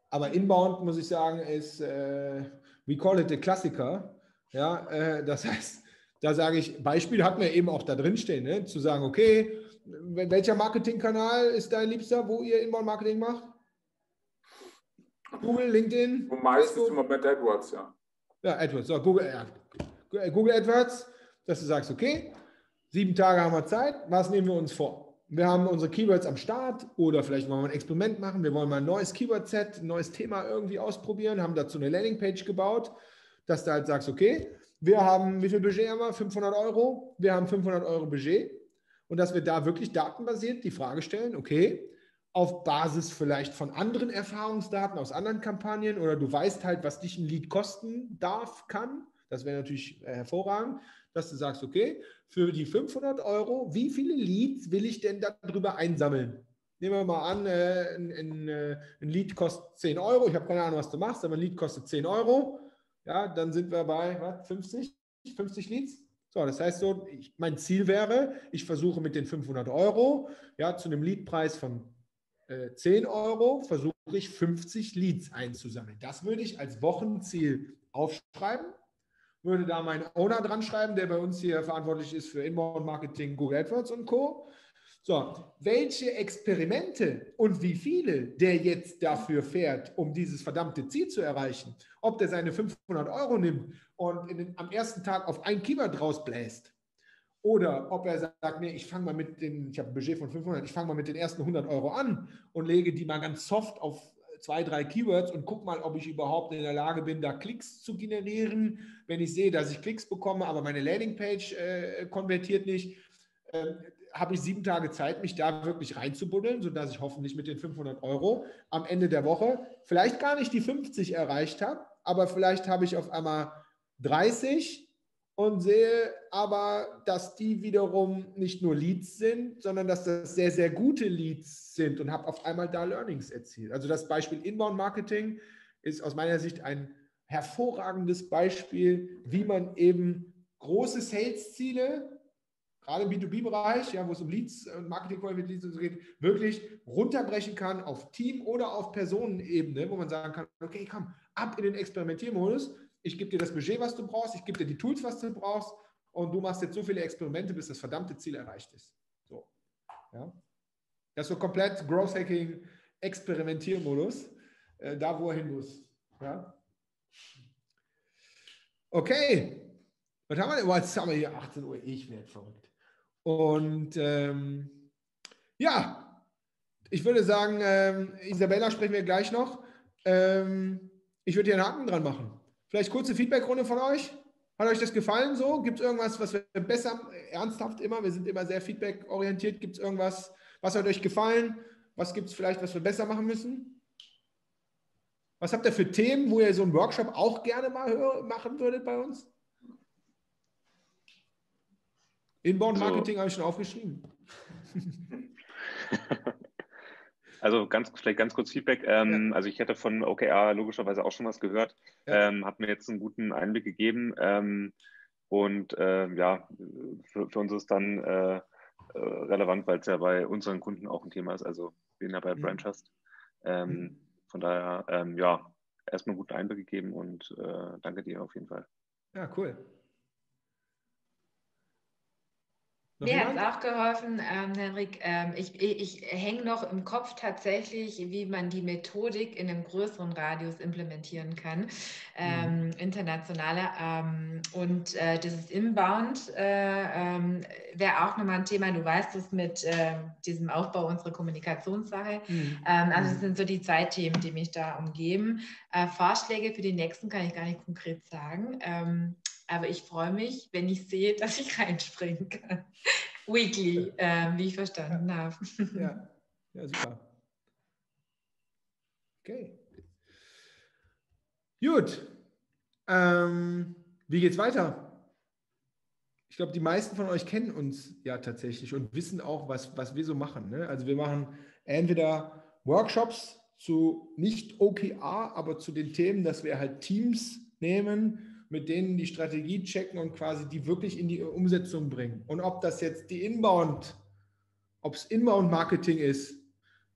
Aber Inbound, muss ich sagen, ist, äh, we call it a Klassiker. Ja, äh, das heißt, da sage ich, Beispiel hat man eben auch da drin stehen, ne? zu sagen, okay, welcher Marketingkanal ist dein Liebster, wo ihr Inbound-Marketing macht? Google, LinkedIn? Meistens im Moment AdWords, ja. Ja, AdWords. So, Google, ja. Google AdWords, dass du sagst, okay, sieben Tage haben wir Zeit, was nehmen wir uns vor? Wir haben unsere Keywords am Start oder vielleicht wollen wir ein Experiment machen. Wir wollen mal ein neues Keyword-Set, ein neues Thema irgendwie ausprobieren, haben dazu eine Landingpage gebaut, dass du halt sagst, okay, wir haben, wie viel Budget haben wir? 500 Euro. Wir haben 500 Euro Budget und dass wir da wirklich datenbasiert die Frage stellen, okay, auf Basis vielleicht von anderen Erfahrungsdaten aus anderen Kampagnen oder du weißt halt, was dich ein Lead kosten darf, kann. Das wäre natürlich äh, hervorragend, dass du sagst, okay, für die 500 Euro, wie viele Leads will ich denn darüber einsammeln? Nehmen wir mal an, äh, ein, ein, äh, ein Lead kostet 10 Euro. Ich habe keine Ahnung, was du machst, aber ein Lead kostet 10 Euro. Ja, dann sind wir bei was, 50, 50 Leads. So, das heißt so, ich, mein Ziel wäre, ich versuche mit den 500 Euro, ja, zu einem Leadpreis von äh, 10 Euro, versuche ich 50 Leads einzusammeln. Das würde ich als Wochenziel aufschreiben, würde da meinen Owner dran schreiben, der bei uns hier verantwortlich ist für Inbound Marketing, Google AdWords und Co. So, welche Experimente und wie viele der jetzt dafür fährt, um dieses verdammte Ziel zu erreichen, ob der seine 500 Euro nimmt und den, am ersten Tag auf ein Keyword rausbläst oder ob er sagt, nee, ich fange mal mit den, ich habe ein Budget von 500, ich fange mal mit den ersten 100 Euro an und lege die mal ganz soft auf zwei, drei Keywords und gucke mal, ob ich überhaupt in der Lage bin, da Klicks zu generieren. Wenn ich sehe, dass ich Klicks bekomme, aber meine Landingpage äh, konvertiert nicht, äh, habe ich sieben Tage Zeit, mich da wirklich reinzubuddeln, sodass ich hoffentlich mit den 500 Euro am Ende der Woche vielleicht gar nicht die 50 erreicht habe, aber vielleicht habe ich auf einmal 30 und sehe aber, dass die wiederum nicht nur Leads sind, sondern dass das sehr, sehr gute Leads sind und habe auf einmal da Learnings erzielt. Also das Beispiel Inbound Marketing ist aus meiner Sicht ein hervorragendes Beispiel, wie man eben große Sales-Ziele gerade im B2B-Bereich, ja, wo es um Leads und Marketing-Qualitäten geht, wirklich runterbrechen kann auf Team- oder auf Personenebene, wo man sagen kann, okay, komm, ab in den Experimentiermodus. Ich gebe dir das Budget, was du brauchst, ich gebe dir die Tools, was du brauchst und du machst jetzt so viele Experimente, bis das verdammte Ziel erreicht ist. So. Ja. Das ist so komplett Growth Hacking Experimentiermodus, äh, da wo er hin muss. Ja. Okay. Was haben wir denn? Oh, jetzt haben wir hier 18 Uhr. Ich werde verrückt. Und ähm, ja, ich würde sagen, ähm, Isabella sprechen wir gleich noch. Ähm, ich würde hier einen Haken dran machen. Vielleicht kurze Feedbackrunde von euch. Hat euch das gefallen so? Gibt es irgendwas, was wir besser, ernsthaft immer, wir sind immer sehr feedback-orientiert, gibt es irgendwas, was hat euch gefallen? Was gibt es vielleicht, was wir besser machen müssen? Was habt ihr für Themen, wo ihr so einen Workshop auch gerne mal machen würdet bei uns? Inbound Marketing so. habe ich schon aufgeschrieben. Also ganz, vielleicht ganz kurz Feedback. Ähm, ja. Also ich hätte von OKR logischerweise auch schon was gehört. Ja. Ähm, hat mir jetzt einen guten Einblick gegeben. Ähm, und äh, ja, für, für, uns ist dann äh, äh relevant, weil es ja bei unseren Kunden auch ein Thema ist. Also sind ja bei mhm. Branch hast. Ähm, mhm. Von daher, ähm, ja, erstmal einen guten Einblick gegeben und äh, danke dir auf jeden Fall. Ja, cool. Mir hat es auch geholfen, ähm, Henrik. Ähm, ich ich, ich hänge noch im Kopf tatsächlich, wie man die Methodik in einem größeren Radius implementieren kann, ähm, mhm. internationaler. Ähm, und äh, dieses Inbound äh, ähm, wäre auch nochmal ein Thema. Du weißt es mit äh, diesem Aufbau unserer Kommunikationssache. Mhm. Ähm, also, das mhm. sind so die zwei Themen, die mich da umgeben. Äh, Vorschläge für die nächsten kann ich gar nicht konkret sagen. Aber ich freue mich, wenn ich sehe, dass ich reinspringen kann. Weekly, äh, wie ich verstanden ja. habe. Ja. ja, super. Okay. Gut. Ähm, wie geht's weiter? Ich glaube, die meisten von euch kennen uns ja tatsächlich und wissen auch, was, was wir so machen. Ne? Also wir machen entweder Workshops zu nicht OKR, aber zu den Themen, dass wir halt Teams nehmen, mit denen die Strategie checken und quasi die wirklich in die Umsetzung bringen. Und ob das jetzt die Inbound, ob es Inbound-Marketing ist,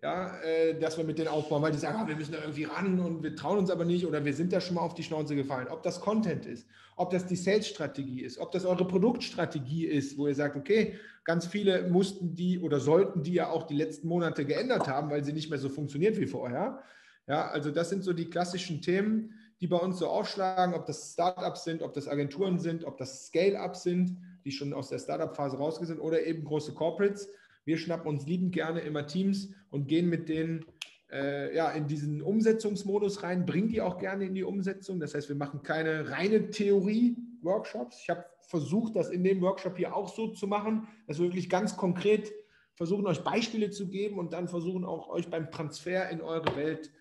ja, äh, dass wir mit denen aufbauen, weil die sagen, ah, wir müssen da irgendwie ran und wir trauen uns aber nicht oder wir sind da schon mal auf die Schnauze gefallen. Ob das Content ist, ob das die Sales-Strategie ist, ob das eure Produktstrategie ist, wo ihr sagt, okay, ganz viele mussten die oder sollten die ja auch die letzten Monate geändert haben, weil sie nicht mehr so funktioniert wie vorher. Ja, also das sind so die klassischen Themen, die bei uns so aufschlagen, ob das Startups sind, ob das Agenturen sind, ob das Scale-Ups sind, die schon aus der Startup-Phase rausgegangen sind oder eben große Corporates. Wir schnappen uns liebend gerne immer Teams und gehen mit denen äh, ja, in diesen Umsetzungsmodus rein, bringen die auch gerne in die Umsetzung. Das heißt, wir machen keine reine Theorie-Workshops. Ich habe versucht, das in dem Workshop hier auch so zu machen, dass wir wirklich ganz konkret versuchen, euch Beispiele zu geben und dann versuchen auch euch beim Transfer in eure Welt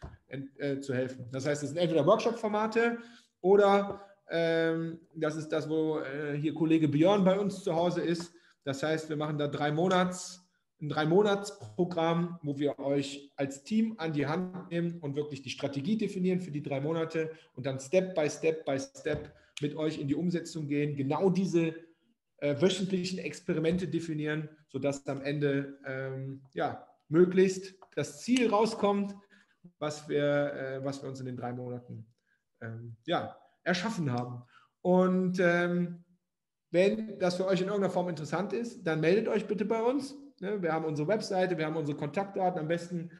äh, zu helfen. Das heißt, es sind entweder Workshop-Formate oder ähm, das ist das, wo äh, hier Kollege Björn bei uns zu Hause ist. Das heißt, wir machen da drei Monats, ein Drei-Monats-Programm, wo wir euch als Team an die Hand nehmen und wirklich die Strategie definieren für die drei Monate und dann Step by Step by Step mit euch in die Umsetzung gehen. Genau diese äh, wöchentlichen Experimente definieren, sodass am Ende ähm, ja, möglichst das Ziel rauskommt, was wir, äh, was wir uns in den drei Monaten ähm, ja, erschaffen haben. Und ähm, wenn das für euch in irgendeiner Form interessant ist, dann meldet euch bitte bei uns. Ne? Wir haben unsere Webseite, wir haben unsere Kontaktdaten. Am besten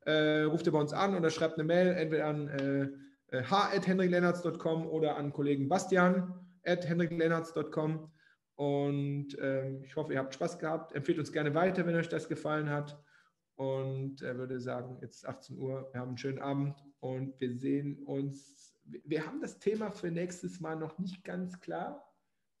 äh, ruft ihr bei uns an oder schreibt eine Mail, entweder an äh, h.henriklennartz.com oder an Kollegen Bastian at. Und ähm, ich hoffe, ihr habt Spaß gehabt. Empfehlt uns gerne weiter, wenn euch das gefallen hat. Und er würde sagen, jetzt ist 18 Uhr, wir haben einen schönen Abend und wir sehen uns. Wir haben das Thema für nächstes Mal noch nicht ganz klar.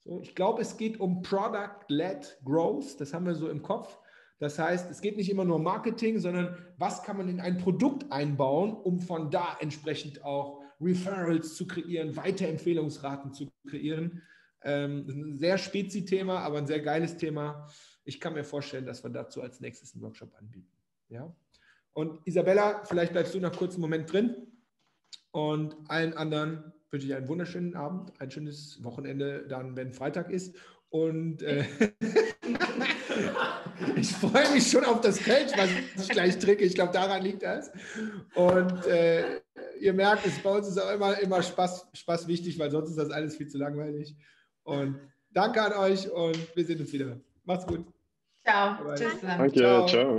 So, ich glaube, es geht um Product-led Growth. Das haben wir so im Kopf. Das heißt, es geht nicht immer nur um Marketing, sondern was kann man in ein Produkt einbauen, um von da entsprechend auch Referrals zu kreieren, Weiterempfehlungsraten zu kreieren. Ähm, ein sehr spezi Thema, aber ein sehr geiles Thema. Ich kann mir vorstellen, dass wir dazu als nächstes einen Workshop anbieten. Ja? Und Isabella, vielleicht bleibst du noch kurz einen Moment drin. Und allen anderen wünsche ich einen wunderschönen Abend, ein schönes Wochenende, dann, wenn Freitag ist. Und äh, ich freue mich schon auf das Feld, was ich gleich trinke. Ich glaube, daran liegt das. Und äh, ihr merkt, es bei uns ist auch immer, immer Spaß, Spaß wichtig, weil sonst ist das alles viel zu langweilig. Und danke an euch und wir sehen uns wieder. Macht's gut. Ciao. Tschüss. Danke, ciao. ciao.